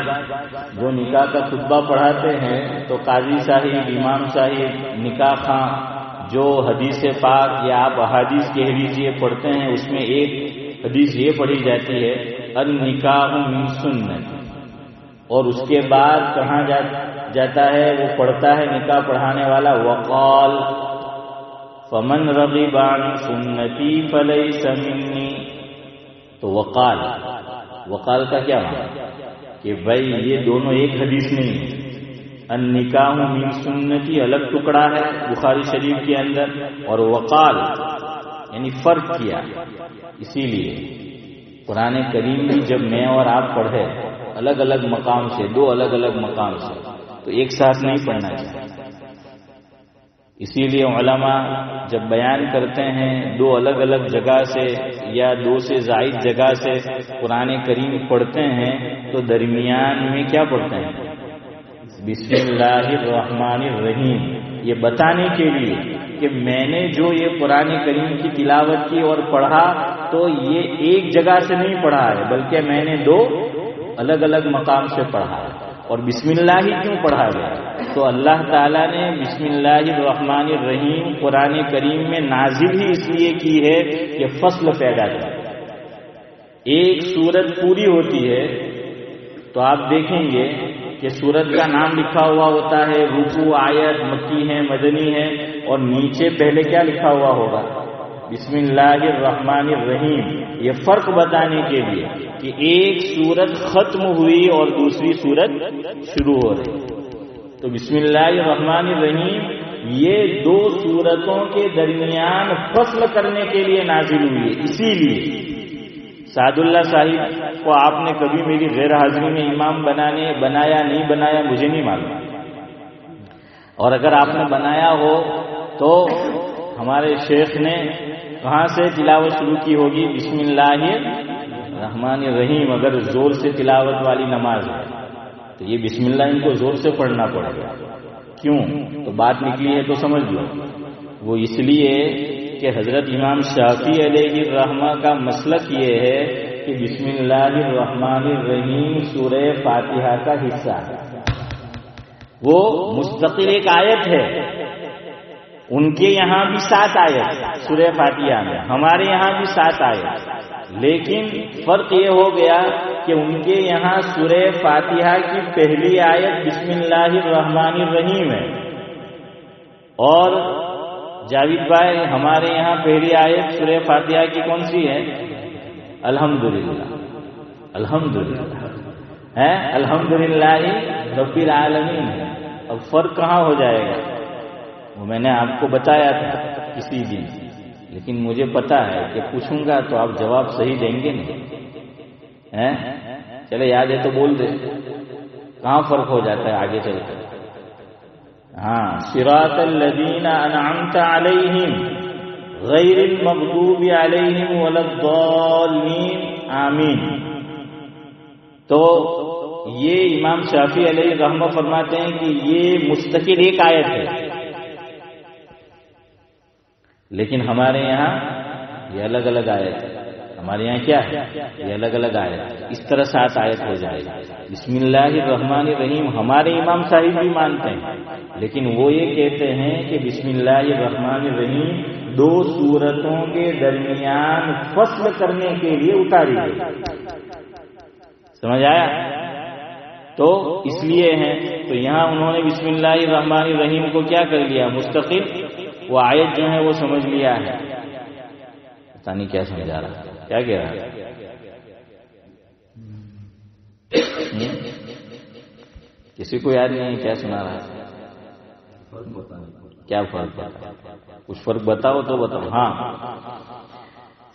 जो निकाह का खुतबा पढ़ाते हैं तो काजी साहिब इमाम साहिब निकाह खां, जो हदीस पाक या आप अहादीस कह लीजिए पढ़ते हैं, उसमें एक हदीस ये पढ़ी जाती है अन निकाह सुन्नत। और उसके बाद कहा जा, जाता है वो पढ़ता है निकाह पढ़ाने वाला वक़ाल। फमन रगीबान सुन्नति फलई समिन्नी तो वक़ाल। वक़ाल का क्या माना कि भाई ये दोनों एक हदीस नहीं है। अन निकाह मीन सुन्नती अलग टुकड़ा है बुखारी शरीफ के अंदर और वक़ाल यानी फ़र्क किया। इसीलिए पुराने करीम भी जब मैं और आप पढ़े अलग अलग मकाम से, दो अलग अलग मकाम से। तो एक साथ नहीं पढ़ना चाहिए। इसीलिए उलमा जब बयान करते हैं दो अलग अलग जगह से या दो से जायद जगह से पुराने करीम पढ़ते हैं तो दरमियान में क्या पढ़ते हैं? बिस्मिल्लाहिर्रहमानिर्रहीम। ये बताने के लिए कि मैंने जो ये पुराने करीम की तिलावत की और पढ़ा तो ये एक जगह से नहीं पढ़ा है, बल्कि मैंने दो अलग अलग मकाम से पढ़ा। है और बिस्मिल्लाह ही क्यों पढ़ा गया? तो अल्लाह ताला ने बिस्मिल्लाहिर्रहमानिर्रहीम कुरान करीम में नाजिल ही इसलिए की है कि फ़सल पैदा कर। एक सूरत पूरी होती है तो आप देखेंगे कि सूरत का नाम लिखा हुआ होता है, रुकू, आयत, मक्की है, मदनी है, और नीचे पहले क्या लिखा हुआ होगा? बिस्मिल्लाहमान रहीम। ये फ़र्क बताने के लिए कि एक सूरत खत्म हुई और दूसरी सूरत शुरू हो रही। तो बिस्मिल्लाहिर्रहमानिर्रहीम, ये दो सूरतों के दरमियान फ़सल करने के लिए नाजिल हुई है। इसीलिए सादुल्ला साहिब को आपने कभी मेरी गैर हाजिरी में इमाम बनाने, बनाया, नहीं बनाया, मुझे नहीं मालूम। और अगर आपने बनाया हो तो हमारे शेख ने कहा से तिलावत शुरू की होगी? बिस्मिल्लाह रहमान रहीम अगर ज़ोर से तिलावत वाली नमाज़ है तो ये बिस्मिल्लाह इनको ज़ोर से पढ़ना पड़ेगा। क्यों? तो बात निकली है तो समझ लो। वो इसलिए कि हज़रत इमाम शाफी रहमा का मसलक ये है कि बिस्मिल्लाहिर्रहमानिर्रहीम सूरह फातिहा का हिस्सा है। वो मुस्तकिल एक आयत है। उनके यहाँ भी सात आयत सूर्य फातिहा में। हमारे यहाँ भी सात आयत। लेकिन फ़र्क ये हो गया कि उनके यहाँ सूर्य फातिहा की पहली आयत बिस्मिल्लाहिर्रहमानिर्रहीम है। और जावेद भाई, हमारे यहाँ पहली आयत सूर्य फातिहा की कौन सी है? अल्हम्दुलिल्लाह। अल्हम्दुलिल्लाह। है? अल्हम्दुलिल्लाह रब्बिल आलमीन। अब फ़र्क कहाँ हो जाएगा? वो मैंने आपको बताया था किसी दिन। लेकिन मुझे पता है कि पूछूँगा तो आप जवाब सही देंगे नहीं। हैं? चले, याद है तो बोल दे। कहाँ फ़र्क हो जाता है आगे चलकर? हाँ सिरात लदीना अनआमता अलैहिम गैर मकदूब अलैहिम आमीन। तो ये इमाम शाफी अलैहि रहमा फरमाते हैं कि ये मुस्तकिल एक आयत है। लेकिन हमारे यहाँ ये अलग अलग आयत हमारे यहाँ क्या है? ये अलग अलग आयत इस तरह सात आयत हो जाएगी। बिस्मिल्लाहमान रहीम हमारे इमाम साहिब भी मानते हैं। लेकिन वो ये कहते हैं कि बिस्मिल्लाहमान रहीम दो सूरतों के दरमियान फ़सल करने के लिए उतारी गई। समझ आया? तो इसलिए है तो यहाँ उन्होंने बिस्मिल्लाहमान रहीम को क्या कर लिया? मुस्तकिल वो आयत जो है वो समझ लिया है। पता नहीं क्या समझा रहा। क्या कह रहा? है किसी को याद नहीं क्या सुना रहा है? क्या फ़र्क कुछ फ़र्क बताओ तो बताओ। हाँ।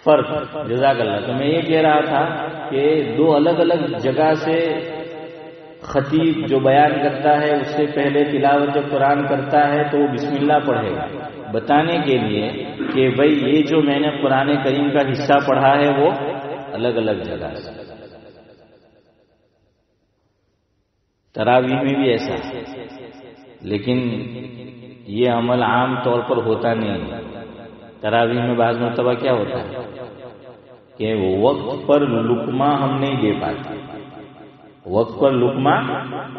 फ़र्क जजाकल्ला तो मैं ये कह रहा था कि दो अलग अलग जगह से खतीब जो बयान करता है, उससे पहले तिलावत कुरान करता है तो वो बिस्मिल्लाह पढ़ेगा। बताने के लिए कि भाई, ये जो मैंने कुरान करीम का हिस्सा पढ़ा है, वो अलग अलग जगह से। तरावी में भी ऐसा। है लेकिन ये अमल आम तौर पर होता नहीं है। तरावी में बाज मरतबा क्या होता है? कि वक्त पर लुकमा हम नहीं दे पाते। वक्त पर लुकमा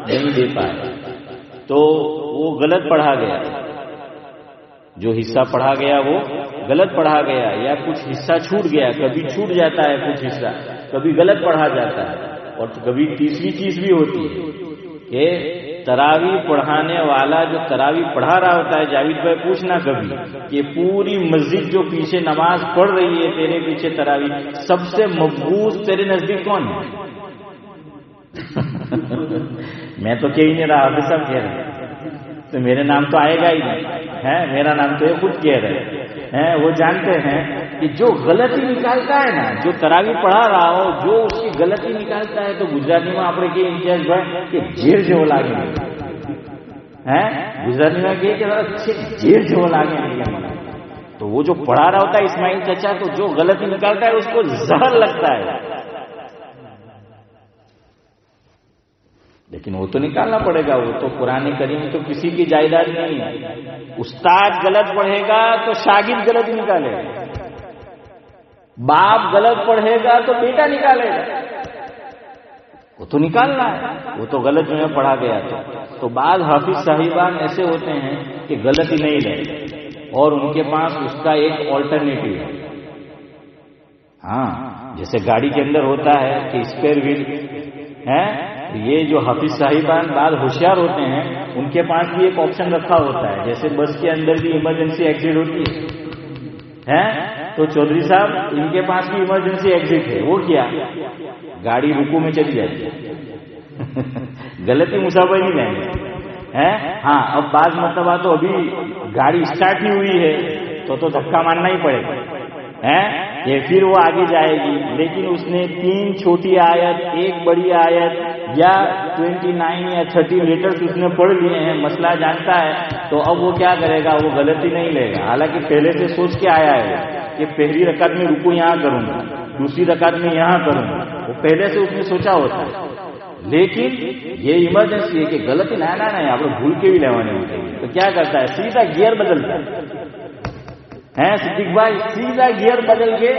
नहीं दे पाए। तो वो गलत पढ़ा गया। जो हिस्सा पढ़ा गया वो गलत पढ़ा गया, या कुछ हिस्सा छूट गया, कभी छूट जाता है कुछ हिस्सा, कभी गलत पढ़ा जाता है। और कभी तीसरी चीज़ भी होती है कि तरावी पढ़ाने वाला जो तरावी पढ़ा रहा होता है, जावेद भाई पूछना कभी कि पूरी मस्जिद जो पीछे नमाज़ पढ़ रही है, तेरे पीछे तरावी, सबसे मकबूज तेरे नज़दीक कौन है? मैं तो कह ही नहीं रहा अभी सब कह रहे तो मेरे नाम तो आएगा ही नहीं है मेरा नाम तो ये खुद कह रहे हैं वो जानते हैं कि जो गलती निकालता है ना जो तरावी पढ़ा रहा हो जो उसकी गलती निकालता है तो गुजराती में આપણે કે ઇમ્તિયાઝ ભાઈ કે ઝેર જેવો લાગે है गुजराती में कहे कि झेर जेवो लागे तो वो जो पढ़ा रहा होता है इस्माइल चचा तो जो गलती निकालता है उसको जहर लगता है लेकिन वो तो निकालना पड़ेगा, वो तो पुराने करीम तो किसी की जायदाद नहीं है। उस्ताद गलत पढ़ेगा तो शागिद गलत निकालेगा। बाप गलत पढ़ेगा तो बेटा निकालेगा। वो तो निकालना है, वो तो गलत है पढ़ा गया था तो बाद हाफिज साहिबान ऐसे होते हैं कि गलत ही नहीं रहे, और उनके पास उसका एक ऑल्टरनेटिव है। हाँ जैसे गाड़ी के अंदर होता है कि स्पेयर व्हील है? ये जो हाफिज साहिबान बाद होशियार होते हैं, उनके पास भी एक ऑप्शन रखा होता है। जैसे बस के अंदर भी इमरजेंसी एग्जिट होती है। हैं? तो चौधरी साहब, इनके पास भी इमरजेंसी एग्जिट है। वो क्या? गाड़ी रुकू में चली जाती है। गलती मुसाफिर नहीं लेंगे हैं? हाँ अब बाद मतलब तो अभी गाड़ी स्टार्ट ही हुई है तो तो धक्का मारना ही पड़ेगा। हैं? ये फिर वो आगे जाएगी। लेकिन उसने तीन छोटी आयत, एक बड़ी आयत या 29 या 30 लेटर्स उसने पढ़ लिए हैं, मसला जानता है तो अब वो क्या करेगा, वो गलती नहीं लेगा। हालाँकि पहले से सोच के आया है कि पहली रकात में रुको, यहाँ करूँगा, दूसरी रकात में यहाँ करूँगा। वो पहले से उसने सोचा होता है। लेकिन ये इमरजेंसी है कि गलती ना ना नहीं, आप भूल के भी लेवाने होते तो क्या करता है? सीधा गियर बदलता है। सिद्दीक भाई, सीधा गियर बदल के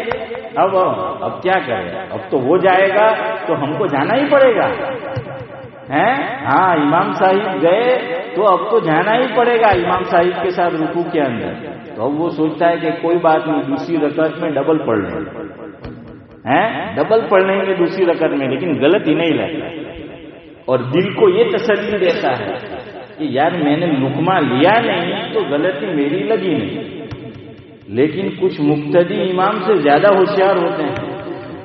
अब अब क्या करें? अब तो वो जाएगा तो हमको जाना ही पड़ेगा। हैं? हाँ इमाम साहिब गए तो अब तो जाना ही पड़ेगा इमाम साहिब के साथ रुकू के अंदर। तो अब वो सोचता है कि कोई बात नहीं, दूसरी रकत में डबल पढ़ लेंगे। हैं? डबल पढ़ लेंगे दूसरी रकत में, लेकिन गलती नहीं लगता और दिल को ये तसल्ली देता है कि यार मैंने लुकमा लिया नहीं तो गलती मेरी लगी नहीं। लेकिन कुछ मुक्तदी इमाम से ज्यादा होशियार होते हैं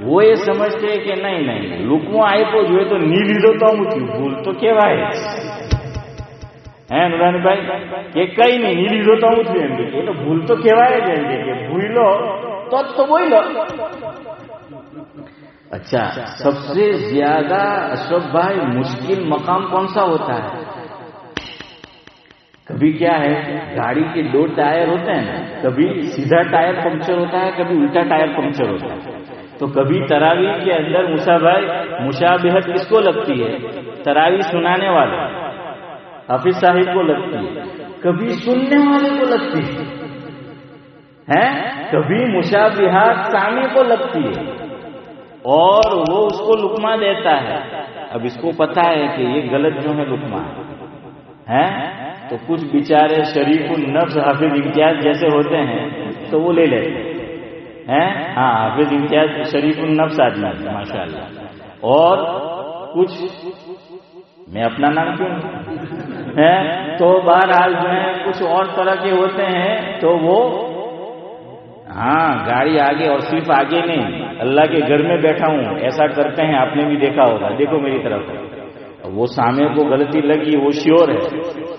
वो ये समझते हैं कि नहीं नहीं लुकमा आए तो जो है तो नी લીધો તો હું થયું ભૂલ તો કેવાય હે નુરાનભાઈ કે કઈ નહીં ની લીધો તો હું થયું એમ કે એ તો ભૂલ તો કહેવાય જ એમ કે ભૂલો તો જ તો બોલો अच्छा सबसे ज्यादा अशरफ भाई मुश्किल मकाम कौन सा होता है कभी क्या है, गाड़ी के दो टायर होते हैं, कभी सीधा टायर पंक्चर होता है, कभी उल्टा टायर पंक्चर होता है। तो कभी तरावी के अंदर मुसा भाई मुशाबहत किसको लगती है? तरावी सुनाने वाले, हाफिज साहिब को लगती है। कभी सुनने वाले को लगती है। हैं? कभी मुशाबिहात सामी को लगती है। और वो उसको लुकमा देता है। अब इसको पता है कि ये गलत जो है, लुकमा है? तो कुछ बेचारे शरीफ नफ्स हाफिज इम्तियाज़ जैसे होते हैं तो वो ले लेते हैं। हाँ? हाफिज इम्तियाज़ शरीफ नफ्स आदमी माशाल्लाह। और कुछ मैं अपना नाम क्यों है? तो बहरहाल जो है, कुछ और तरह के होते हैं तो वो हाँ गाड़ी आगे और सिर्फ़ आगे नहीं, अल्लाह के घर में बैठा हूँ, ऐसा करते हैं, आपने भी देखा होगा। देखो मेरी तरफ़। वो सामने को गलती लगी, वो श्योर है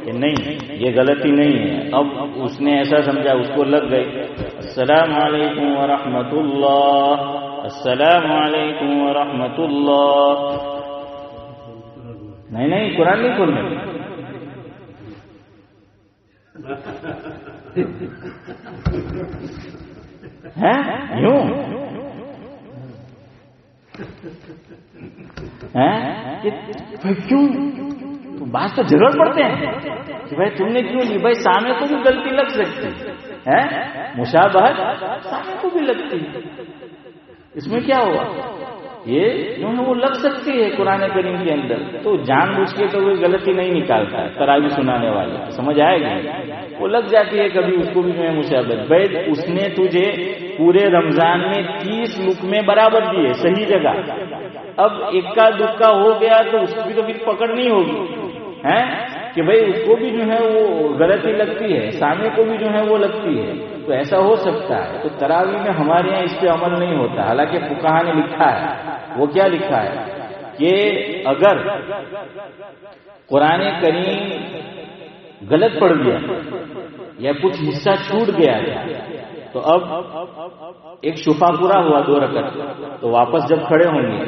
कि नहीं, ये गलती नहीं है। अब उसने ऐसा समझा, उसको लग गई। अस्सलाम वालेकुम व रहमतुल्लाह अस्सलाम वालेकुम व रहमतुल्लाह नहीं नहीं, कुरान नहीं खोलने हैं? यूँ? क्यों? तो बात तो ज़रूर पड़ते हैं कि भाई तुमने क्यों ली भाई सामने को भी गलती लग सकती है मुशाबहत सामने को भी लगती है। इसमें क्या हुआ? ये है वो लग सकती है कुरान करीम के अंदर? तो जानबूझ के तो वो गलती नहीं निकालता है तरावी सुनाने वाले। समझ आएगा? वो लग जाती है कभी उसको भी है मुशाबत। भाई उसने तुझे पूरे रमज़ान में तीस लुक में बराबर दिए, सही जगह। अब इक्का दुक्का हो गया तो उसकी भी तो फिर पकड़ नहीं होगी, है? कि भाई उसको भी जो है वो गलती लगती है, सामने को भी जो है वो लगती है। तो ऐसा हो सकता है। तो तरावी में हमारे यहाँ इस पे अमल नहीं होता। हालाँकि फुकाहा ने लिखा है। वो क्या लिखा है? कि अगर कुरान करीम गलत पढ़ गया या कुछ हिस्सा छूट गया तो अब एक शुफा पूरा हुआ दो रकत तो वापस जब खड़े होंगे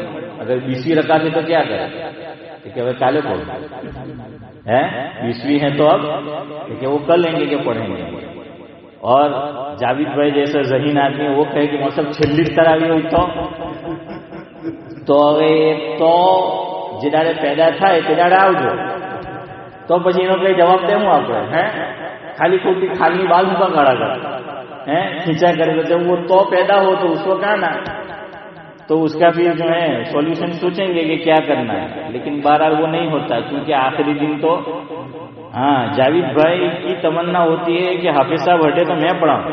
अगर बीसवीं रकत है तो क्या करें कि भाई काले पढ़ है बीसवीं है तो अब देखिए वो कर लेंगे कि पढ़ेंगे और जाविद भाई जैसा जहीन आदमी वो कहे कि मतलब छेल्ली तरावी हुई तो તો હવે તો જે દાડે પેદા થાય તે દાડે આવજો તો પછી એનો કઈ જવાબ દેવું આપણે હે खाली खोटी खाली बाल मुका खड़ा कर है खींचा करेगा जब वो तो पैदा हो तो उसको कहा ना तो उसका फिर जो है सॉल्यूशन सोचेंगे कि क्या करना है लेकिन बार वो नहीं होता क्योंकि आखिरी दिन तो हाँ जावेद भाई की तमन्ना होती है कि हाफिज साहब हटे तो मैं पढ़ाऊं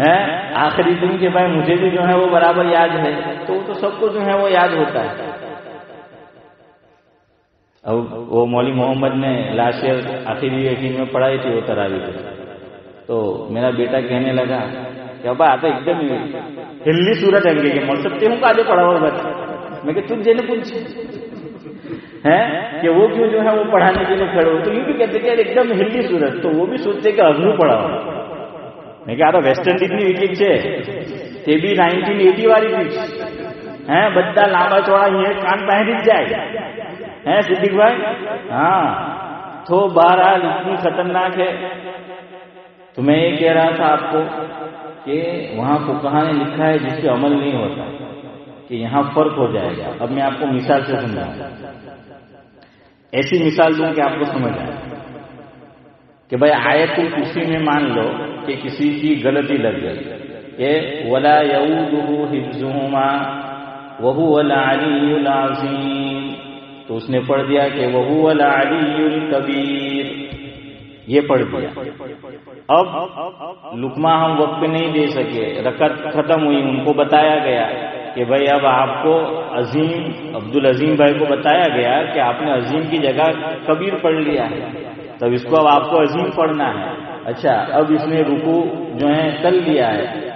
है आखिरी दिन के भाई मुझे भी जो है वो बराबर याद है तो तो सबको जो है वो याद होता है अब वो मौली मोहम्मद ने लास्ट ईयर आखिरी यकीन में पढ़ाई थी वो तरावी तो मेरा बेटा कहने लगा कि अब आता एकदम हिल्ली सूरत है कि मोल सकते हूँ आगे पढ़ा हुआ बच्चा मैं तुम जेने पूछ है कि वो क्यों जो है वो पढ़ाने के लिए खड़े हो तो यूं भी कहते कि एकदम हिल्ली सूरत तो वो भी सोचते कि अगलू पढ़ा મેં કે આ તો વેસ્ટ ઇન્ડિઝની વિકેટ છે તે બી નાઇન્ટીન એટી વાળી પીચ હે બધા લાંબા ચોળા અહીંયા કાન પહેરી જ જાય हैं सिद्दीक भाई? हाँ। तो बहरहाल इतनी खतरनाक है। तो मैं ये कह रहा था आपको कि वहाँ को ने लिखा है जिसके अमल नहीं होता, कि यहाँ फ़र्क हो जाएगा। अब मैं आपको मिसाल से समझाऊँगा ऐसी मिसाल दूँ कि आपको समझ आए कि भाई आयतुल किसी में मान लो कि किसी की गलती लग गई। ये वला यऊदुहु हिफ्जुहुमा वहु वल अलीयुल अजीम। तो उसने पढ़ दिया कि वह अलील कबीर। ये पढ़ दिया। अब लुकमा हम वक्त पे नहीं दे सके। रकत खत्म हुई, उनको बताया गया कि भाई अब आपको अजीम, अब्दुल अजीम भाई को बताया गया कि आपने अजीम की जगह कबीर पढ़ लिया है। तब इसको अब आपको अजीम पढ़ना है। अच्छा अब इसने रुकू जो है कर लिया है।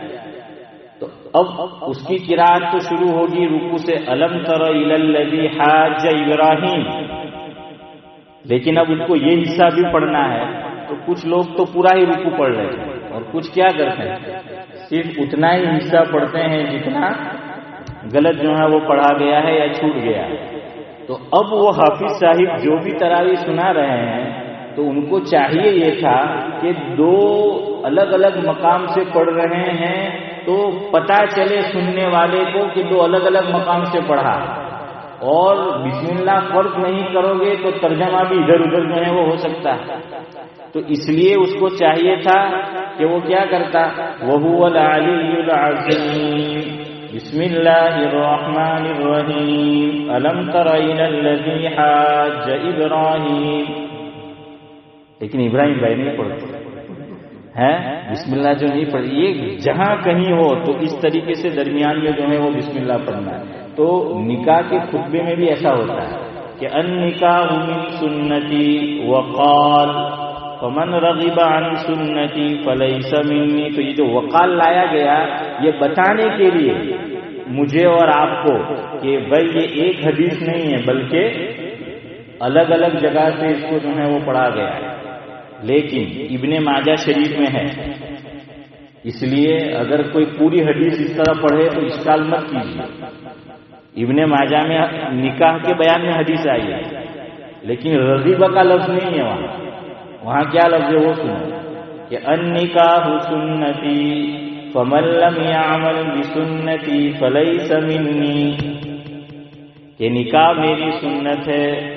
अब उसकी किरात तो शुरू होगी रुकू से, अलम तर इलल्लजी हाज इब्राहिम। लेकिन अब उनको ये हिस्सा भी पढ़ना है तो कुछ लोग तो पूरा ही रुकू पढ़ रहे हैं, और कुछ क्या करते हैं? सिर्फ़ उतना ही हिस्सा पढ़ते हैं जितना गलत जो है वो पढ़ा गया है या छूट गया। है तो अब वो हाफिज साहिब जो भी तरावी सुना रहे हैं तो उनको चाहिए ये था कि दो अलग अलग मकाम से पढ़ रहे हैं तो पता चले सुनने वाले को कि दो अलग अलग मकाम से पढ़ा। और बिस्मिल्लाह फ़र्क नहीं करोगे तो तर्जमा भी इधर उधर जो है वो हो सकता है। तो इसलिए उसको चाहिए था कि वो क्या करता? वहू बिस्मिल्लाहिर्रहमानिर्रहीम। अलम हाज इब्राहिम। लेकिन इब्राहिम भाई नहीं पढ़ते। है, बिस्मिल्लाह जो नहीं पढ़ी, ये जहाँ कहीं हो तो इस तरीके से दरमियान में जो है वो बिस्मिल्लाह पढ़ना है। तो निकाह के खुतबे में भी ऐसा होता है कि अन निकाह सुन्नति वकाल फमन रगीबा अन सुन्नति मिन्नी। तो ये जो वकाल लाया गया, ये बताने के लिए मुझे और आपको कि भाई ये एक हदीस नहीं है, बल्कि अलग अलग जगह से इसको जो है वो पढ़ा गया है। लेकिन इब्ने माजा शरीफ में है। इसलिए अगर कोई पूरी हदीस इस तरह पढ़े तो इसकाल मत कीजिए। इब्ने माजा में निकाह के बयान में हदीस आई है। लेकिन रजीबा का लफ्ज नहीं है वहाँ। वहाँ क्या लफ्ज है वो सुनो। कि अन निकाह सुन्नति फमल्लम यामल बिसुन्नति फलई समिन्नी कि निकाह मेरी सुन्नत है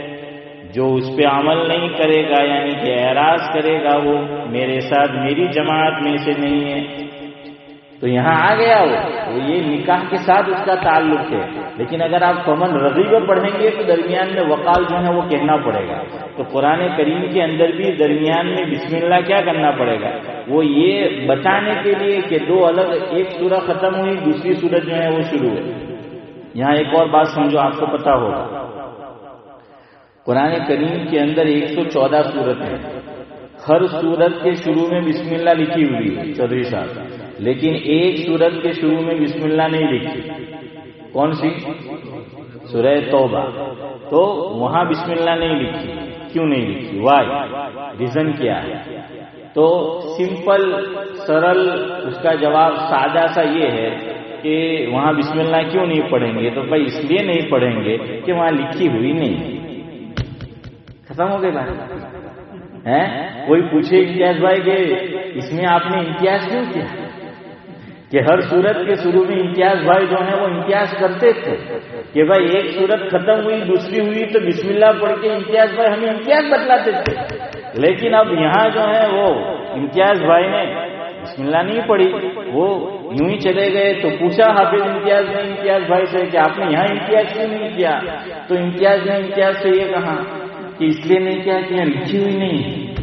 जो उस पर अमल नहीं करेगा, यानी कि एराज करेगा, वो मेरे साथ मेरी जमात में से नहीं है। तो यहाँ आ गया वो। तो ये निकाह के साथ उसका ताल्लुक है। लेकिन अगर आप कमन रजीब पढ़ेंगे तो दरमियान में वकाल जो है वो कहना पड़ेगा। तो कुरान करीम के अंदर भी दरमियान में बिस्मिल्लाह क्या करना पड़ेगा? वो ये बताने के लिए कि दो अलग, एक सूरत खत्म हुई, दूसरी सूरत जो है वो शुरू है यहाँ एक और बात समझो, आपको पता होगा। कुरान करीम के अंदर 114 सूरत है। हर सूरत के शुरू में बिस्मिल्लाह लिखी हुई है चौधरी साहब लेकिन एक सूरत के शुरू में बिस्मिल्लाह नहीं लिखी। कौन सी? सुरह तौबा। तो वहाँ बिस्मिल्लाह नहीं लिखी। क्यों नहीं लिखी? वाई रीजन क्या है? तो सिंपल सरल, उसका जवाब सादा सा ये है कि वहाँ बिस्मिल्लाह क्यों नहीं पढ़ेंगे? तो भाई इसलिए नहीं पढ़ेंगे कि वहाँ लिखी हुई नहीं। खत्म हो गई बात? है? कोई पूछे इम्तियाज़ भाई के, इसमें आपने इम्तियाज़ क्यों किया? कि हर सूरत के शुरू में इम्तियाज़ भाई जो है वो इम्तियाज़ करते थे। कि भाई एक सूरत खत्म हुई, दूसरी हुई तो बिस्मिल्लाह पढ़ के इम्तियाज़ भाई हमें इम्तियाज़ बतलाते थे। लेकिन अब यहाँ जो है वो इम्तियाज़ भाई ने बिस्मिल्लाह नहीं पढ़ी। वो यूँ ही चले गए तो पूछा हाफिज इम्तियाज़ ने इम्तियाज़ भाई से कि आपने यहाँ इम्तियाज़ क्यों नहीं किया? तो इम्तियाज़ ने इम्तियाज़ से ये कहा कि इसलिए नहीं क्या किया लिखी हुई नहीं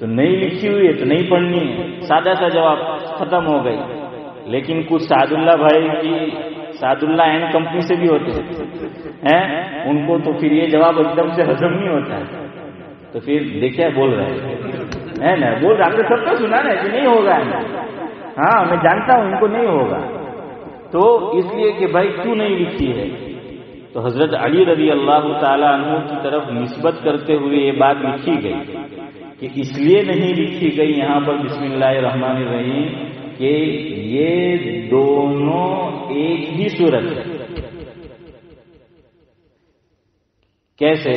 तो नहीं लिखी हुई है तो नहीं पढ़नी है। सादा सा जवाब, खत्म हो गई। लेकिन कुछ सादुल्ला भाई की सादुल्ला एंड कंपनी से भी होते हैं। उनको तो फिर ये जवाब एकदम से हजम नहीं होता है। तो फिर देखिए, बोल रहे हैं। है ना? बोल रहे आपने सबका सुना ना कि नहीं होगा? हाँ मैं जानता हूँ, इनको नहीं होगा। तो इसलिए कि भाई क्यों नहीं लिखी है? तो हज़रत अली रज़ी अल्लाह तु की तरफ़ निस्बत करते हुए ये बात लिखी गई कि इसलिए नहीं लिखी गई यहाँ पर बिस्मिल्लाह रहमान रहीम कि ये दोनों एक ही सूरत है। कैसे?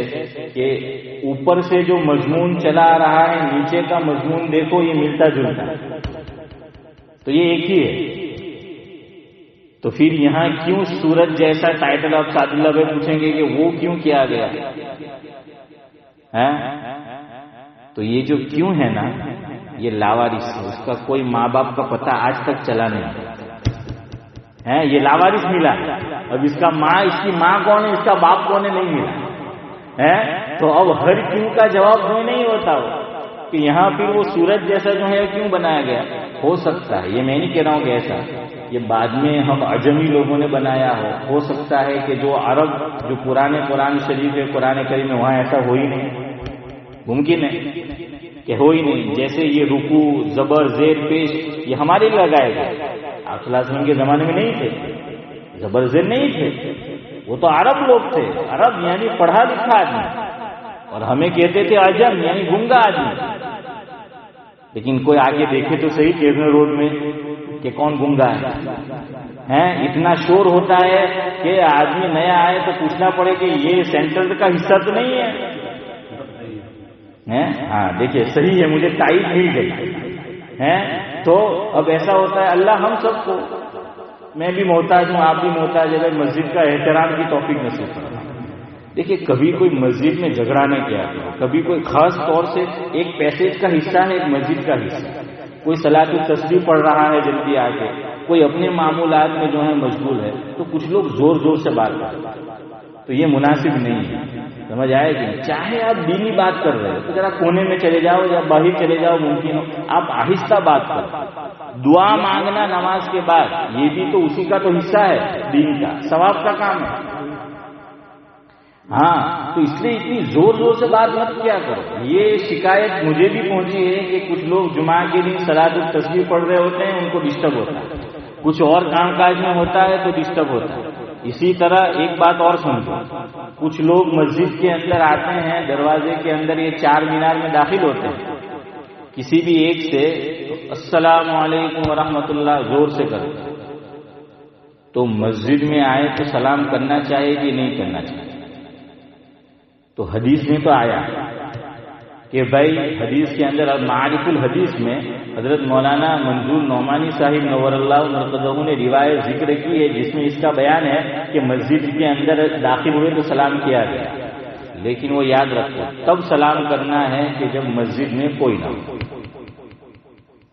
कि ऊपर से जो मजमून चला आ रहा है, नीचे का मजमून देखो, ये मिलता जुलता। तो ये एक ही है। तो फिर यहाँ क्यों सूरज जैसा टाइटल ऑफ़ सादुल्ला में पूछेंगे कि वो क्यों किया गया? है? तो ये जो क्यों है ना, ये लावारिस है, उसका कोई माँ बाप का पता आज तक चला नहीं। है? ये लावारिस मिला। अब इसका माँ, इसकी माँ कौन है? इसका बाप कौन है? नहीं मिला। है? तो अब हर क्यों का जवाब क्यों नहीं होता हो कि यहाँ फिर वो सूरज जैसा जो है, क्यों बनाया गया? हो सकता है। ये मैं नहीं कह रहा हूँ कि ऐसा। ये बाद में हम अजमी लोगों ने बनाया हो। हो सकता है कि जो अरब, जो पुराने कुरान शरीफ है पुराने करीब में वहाँ ऐसा हो ही नहीं। मुमकिन है कि हो ही नहीं। जैसे ये रुकू, जबर, जेर, पेश, ये हमारे लिए लगाए गए। आप के जमाने में नहीं थे। जबर, जेर नहीं थे। वो तो अरब लोग थे। अरब यानी पढ़ा लिखा आदमी। और हमें कहते थे अजम, यानी गुंगा आदमी। लेकिन कोई आगे देखे तो सही केवल रोड में कि कौन गुंगा है? हैं? इतना शोर होता है कि आदमी नया आए तो पूछना पड़े कि ये सेंट्रल का हिस्सा तो नहीं है। हैं? हाँ देखिए, सही है, मुझे टाइट मिल गई। हैं? तो अब ऐसा होता है, अल्लाह हम सबको, मैं भी मोहताज हूँ, आप भी मोहताज है मस्जिद का एहतराम की टॉपिक नसीब करना देखिए, कभी कोई मस्जिद में झगड़ा नहीं किया कभी कोई खास तौर से एक पैसेज का हिस्सा है एक मस्जिद का हिस्सा। कोई सलाह की तस्वीर पढ़ रहा है जल्दी आके, कोई अपने मामूलात में जो है मशगूल है तो कुछ लोग ज़ोर ज़ोर से बात कर तो ये मुनासिब नहीं है। समझ आए कि चाहे आप दीनी बात कर रहे हो तो जरा कोने में चले जाओ या बाहर चले जाओ, मुमकिन हो। आप आहिस्ता बात करो। दुआ मांगना नमाज़ के बाद, ये भी तो उसी का तो हिस्सा है, दीन का। सवाब का काम है। हाँ तो इसलिए इतनी ज़ोर ज़ोर से बात मत किया करो। ये शिकायत मुझे भी पहुँची है कि कुछ लोग जुमा के दिन सलाद तस्वीर पढ़ रहे होते हैं, उनको डिस्टर्ब होता है। कुछ और कामकाज में होता है तो डिस्टर्ब होता है। इसी तरह एक बात और समझो। कुछ लोग मस्जिद के अंदर आते हैं, दरवाजे के अंदर ये चार मीनार में दाखिल होते हैं। किसी भी एक से तो अस्सलाम वालेकुम ज़ोर से करते तो मस्जिद में आए तो सलाम करना चाहिए कि नहीं करना चाहिए? तो हदीस में तो आया कि भाई हदीस के अंदर अब मारिफुल हदीस में हज़रत मौलाना मंजूर नौमानी साहिब नवरल्लाकदू ने रिवायत ज़िक्र की है, जिसमें इसका बयान है कि मस्जिद के अंदर दाखिल हुए तो सलाम किया गया। लेकिन वो याद रखो, तब सलाम करना है कि जब मस्जिद में कोई ना हो।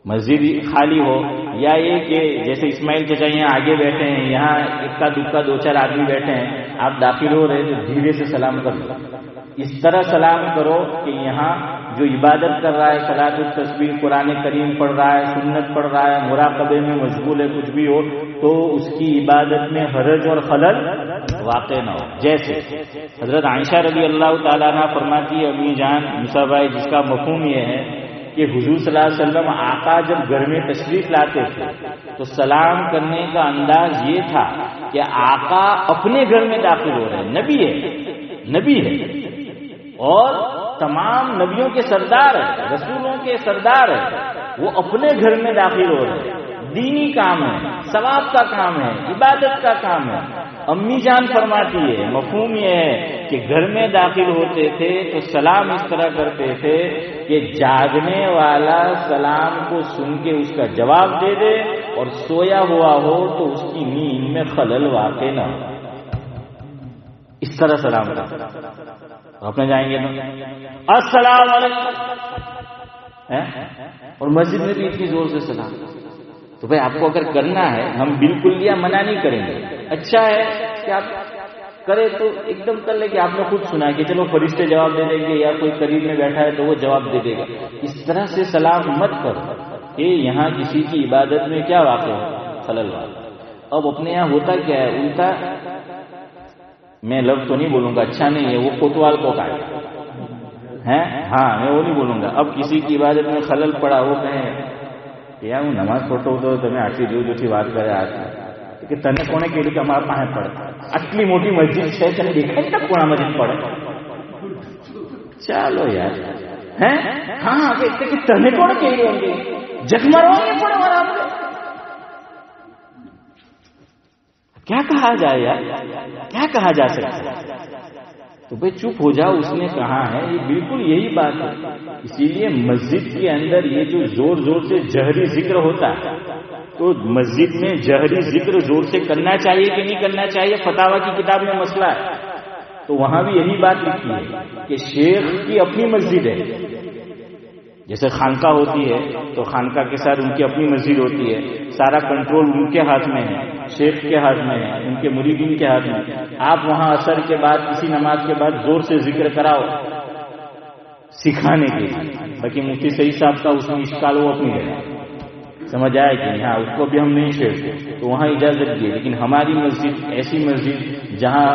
मस्जिद खाली हो, या ये कि जैसे इस्माइल चचा यहाँ आगे बैठे हैं, यहाँ इक्का दुक्का दो चार आदमी बैठे हैं आप दाखिल हो रहे तो धीरे से सलाम कर। इस तरह सलाम करो कि यहाँ जो इबादत कर रहा है सलात तस्वीर कुरान करीम पढ़ रहा है, सुन्नत पढ़ रहा है, मुराकबे में मशगूल है, कुछ भी हो तो उसकी इबादत में हरज और खलल वाक़ न हो। जैसे हज़रत आयशा रबी अल्लाह तला फरमाती है अमी जान मुसाबाई जिसका मफहूम यह है कि हुजूर सल्लम आका जब घर में तशरीफ़ लाते थे तो सलाम करने का अंदाज ये था कि आका अपने घर में दाखिल हो रहे हैं। नबी है नबी है। और तमाम नबियों के सरदार है, रसूलों के सरदार है, वो अपने घर में दाखिल हो रहे हैं। दीनी काम है, सवाब का काम है, इबादत का काम है। अम्मी जान फरमाती है, मफहूम यह है कि घर में दाखिल होते थे तो सलाम इस तरह करते थे कि जागने वाला सलाम को सुन के उसका जवाब दे दे और सोया हुआ हो तो उसकी नींद में खलल वाक़ न इस तरह सलाम का तो अपने जाएँगे तो? असलाम और मस्जिद में भी इतनी ज़ोर से सलाम। तो भाई आपको अगर करना है, हम बिल्कुल या मना नहीं करेंगे। अच्छा है कि आप करे तो एकदम कर लेके आपने खुद सुना कि चलो फरिश्ते जवाब दे देंगे या कोई करीब में बैठा है तो वो जवाब दे देगा। इस तरह से सलाम मत करो ये यहाँ किसी की इबादत में क्या वाक है खललवाद अब अपने यहाँ होता क्या है, उल्टा मैं लव तो नहीं बोलूँगा अच्छा नहीं है, वो कोतवाल को का है। हाँ? मैं वो नहीं बोलूँगा। अब किसी की इबादत में खलल पड़ा वो कहें यार नमाज़ पढ़ो तो तुम्हें आटली जो जूठी बात करे, आती કે તને કોણે કીધું કે અમારા પાસે પડે આટલી મોટી મસ્જિદ છે તને દેખાય ને કોણા મસ્જિદ પડે ચાલો યાર હે હા કે તને કોણ કહ્યું જગ મારવા પડે મારા क्या कहा जाए यार क्या कहा जा सकता है तो भाई चुप हो जाओ उसने कहा है ये बिल्कुल यही बात है इसीलिए मस्जिद के अंदर ये जो जोर जोर से जहरी जिक्र होता है तो मस्जिद में जहरी ज़िक्र ज़ोर से करना चाहिए कि नहीं करना चाहिए? फतावा की किताब में मसला है। तो वहाँ भी यही बात लिखी है कि शेख की अपनी मस्जिद है। जैसे खानका होती है तो खानका के साथ उनकी अपनी मस्जिद होती है। सारा कंट्रोल उनके हाथ में है, शेख के हाथ में है, उनके मुरीदीन के हाथ में आप वहाँ असर के बाद, किसी नमाज़ के बाद ज़ोर से ज़िक्र कराओ, सिखाने के लिए। बाकी मुफ्ती सही साहब का उसमें इश्काल वो अपनी है। समझ आए कि हाँ उसको भी हम नहीं छेड़ते। तो वहाँ इजाज़त दी लेकिन हमारी मस्जिद, ऐसी मस्जिद, जहाँ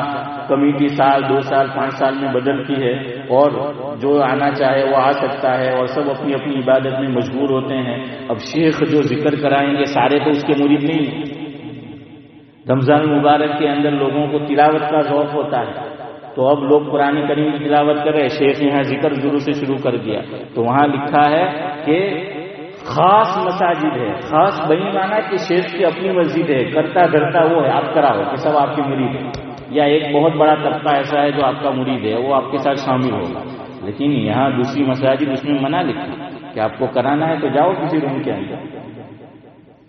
कमेटी साल, दो साल, पाँच साल में बदलती है और जो आना चाहे, वो आ सकता है और सब अपनी अपनी इबादत में मजबूर होते हैं। अब शेख जो ज़िक्र कराएँगे, सारे तो उसके मुरीद नहीं रमज़ान मुबारक के अंदर लोगों को तिलावत का शौक होता है। तो अब लोग पुरानी करीम की तिलावत कर रहे शेख यहाँ ज़िक्र जुरू से शुरू कर दिया। तो वहाँ लिखा है कि खास मसाजिद है। खास बनी माना कि शेख की अपनी मस्जिद है। करता करता वो है। आप कराओ कि सब आपके मुरीद है। या एक बहुत बड़ा तबका ऐसा है जो आपका मुरीद है। वो आपके साथ शामिल होगा। लेकिन यहाँ दूसरी मसाजिद उसमें मना लिखी कि आपको कराना है तो जाओ किसी रूम के अंदर।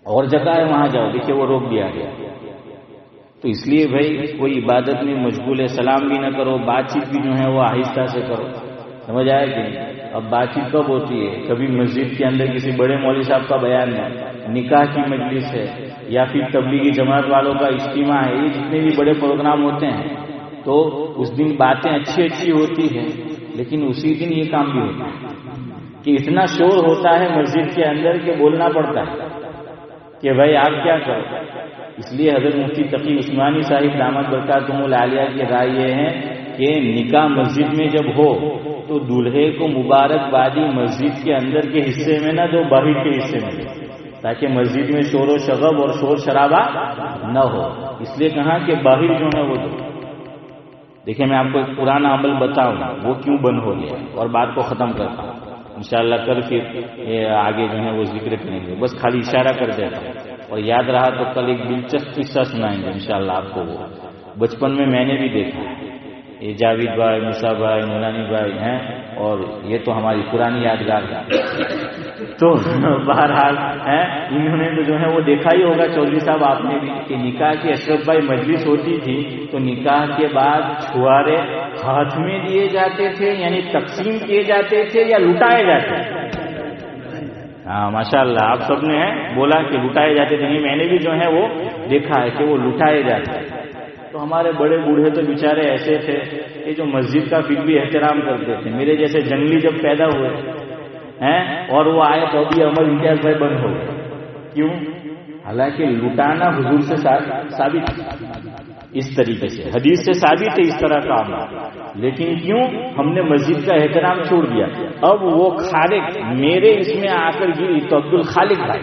और जगह है, वहाँ जाओ। देखिए, वो रोक दिया गया। तो इसलिए भाई, कोई इबादत में मशगूल है सलाम भी ना करो। बातचीत भी जो है, वो आहिस्ता से करो। समझ आया कि अब बातचीत कब होती है? कभी मस्जिद के अंदर किसी बड़े मौली साहब का बयान है, निकाह की मजलिस है, या फिर तबलीगी जमात वालों का इज्तिमा है, ये जितने भी बड़े प्रोग्राम होते हैं तो उस दिन बातें अच्छी अच्छी होती है, लेकिन उसी दिन ये काम भी होता है कि इतना शोर होता है मस्जिद के अंदर के बोलना पड़ता है कि भाई आप क्या करो? इसलिए हज़रत मुफ्ती तकी उस्मानी साहिब दामद बरकातुल आलिया की राय ये है कि निकाह मस्जिद में जब हो तो दूल्हे को मुबारकबादी मस्जिद के अंदर के हिस्से में ना दो बाहर के हिस्से में ताकि मस्जिद में शोर शगब और शोर शराबा न हो। इसलिए कहा कि बाहर जो है वो दो। देखिए, मैं आपको एक पुराना अमल बताऊँगा वो क्यों बंद हो गया? और बात को खत्म करता हूँ। इंशाल्लाह कल फिर आगे जो है वो ज़िक्र करेंगे। बस खाली इशारा कर देता हूँ। और याद रहा तो कल एक दिलचस्प किस्सा सुनाएँगे इंशाल्लाह आपको वो। बचपन में मैंने भी देखा ये जावेद भाई, मुसा भाई मुलानी भाई हैं, और ये तो हमारी पुरानी यादगार है। तो बहरहाल, है, इन्होंने तो जो है वो देखा ही होगा, चौधरी साहब, आपने भी कि निकाह की अशरफ भाई मजलिस होती थी तो निकाह के बाद छुआरे हाथ में दिए जाते थे, यानी तकसीम किए जाते थे या लुटाए जाते थे? हाँ माशाल्लाह, आप सबने बोला कि लुटाए जाते थे, नहीं, मैंने भी जो है वो देखा है कि वो लुटाए जाते हैं तो हमारे बड़े बूढ़े तो बेचारे ऐसे थे कि जो मस्जिद का फिर भी एहतराम करते थे। मेरे जैसे जंगली जब पैदा हुए, हैं, और वो आए तो अभी अमर इम्तियाज़ भाई बंद हो गए। क्यों? हालाँकि लुटाना हुजूर से साबित इस तरीके से। हदीस से साबित है इस तरह का अमल। लेकिन क्यों? हमने मस्जिद का एहतराम छोड़ दिया। अब वो खालिक मेरे इसमें आकर गिरी तो अब्दुल खालिक भाई।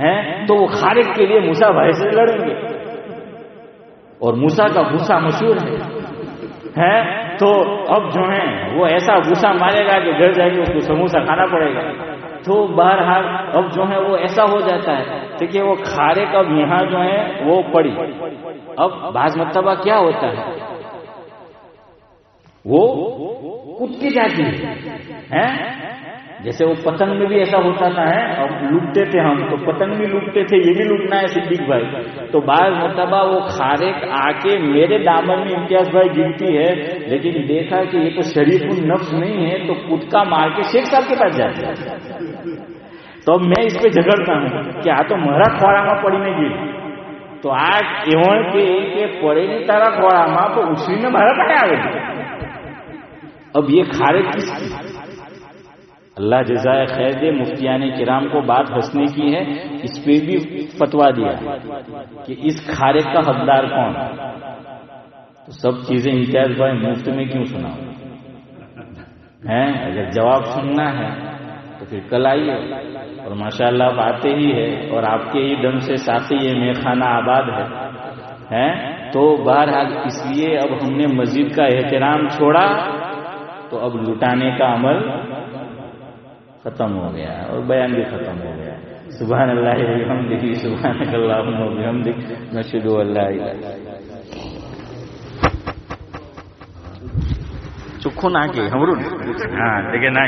हैं? तो वो खालिक के लिए मूसा भाई से लड़ेंगे। और मूसा का गुस्सा मशहूर है। हैं? तो अब जो है, वो ऐसा गुस्सा मारेगा कि घर जाके उसको समोसा खाना पड़ेगा। तो बहरहाल, अब जो है, वो ऐसा हो जाता है। देखिए, वो खारे कब यहाँ जो है, वो पड़ी। अब बाज मतबा क्या होता है? वो कूद के जाती है। हैं? जैसे वो पतंग में भी ऐसा होता था है अब लूटते थे हम तो पतंग भी लूटते थे ये भी लूटना है सिद्दीक भाई तो बाज मतबा वो खारे आके मेरे दामन में इम्तियाज भाई गिनती है लेकिन देखा कि ये तो शरीफ नफ्स नहीं है तो कुदका मार के शेख साहब के पास जाते हैं तो अब मैं इस पे झगड़ता हूँ कि आ तो મારા ખોળામાં પડીને ગઈ તો આ એવણ કે કે પડેલી તારા ખોળામાં તો ઉછળીને મારા પાસે આવે अब ये खारिज किसकी अल्लाह जजाय खैर दे, मुफ्तियान किराम को बात हंसने की है, इस पे भी फतवा दिया कि इस खारे का हकदार कौन? तो सब चीज़ें इम्तियाज़ भाई मुफ़्त में क्यों सुना है? अगर जवाब सुनना है तो फिर कल आइए। और माशाल्लाह आप आते ही है, और आपके ही दम से साथ ही ये मेखाना आबाद है। हैं? तो बहरहाल, इसलिए अब हमने मस्जिद का एहतराम छोड़ा तो अब लुटाने का अमल खत्म हो गया और बयान भी खत्म हो गया सुबह अल्लाह हम दिखी सुबह अल्लाह हम दिख नशुद अल्लाह चुखो ना के हमरू हाँ देखे ना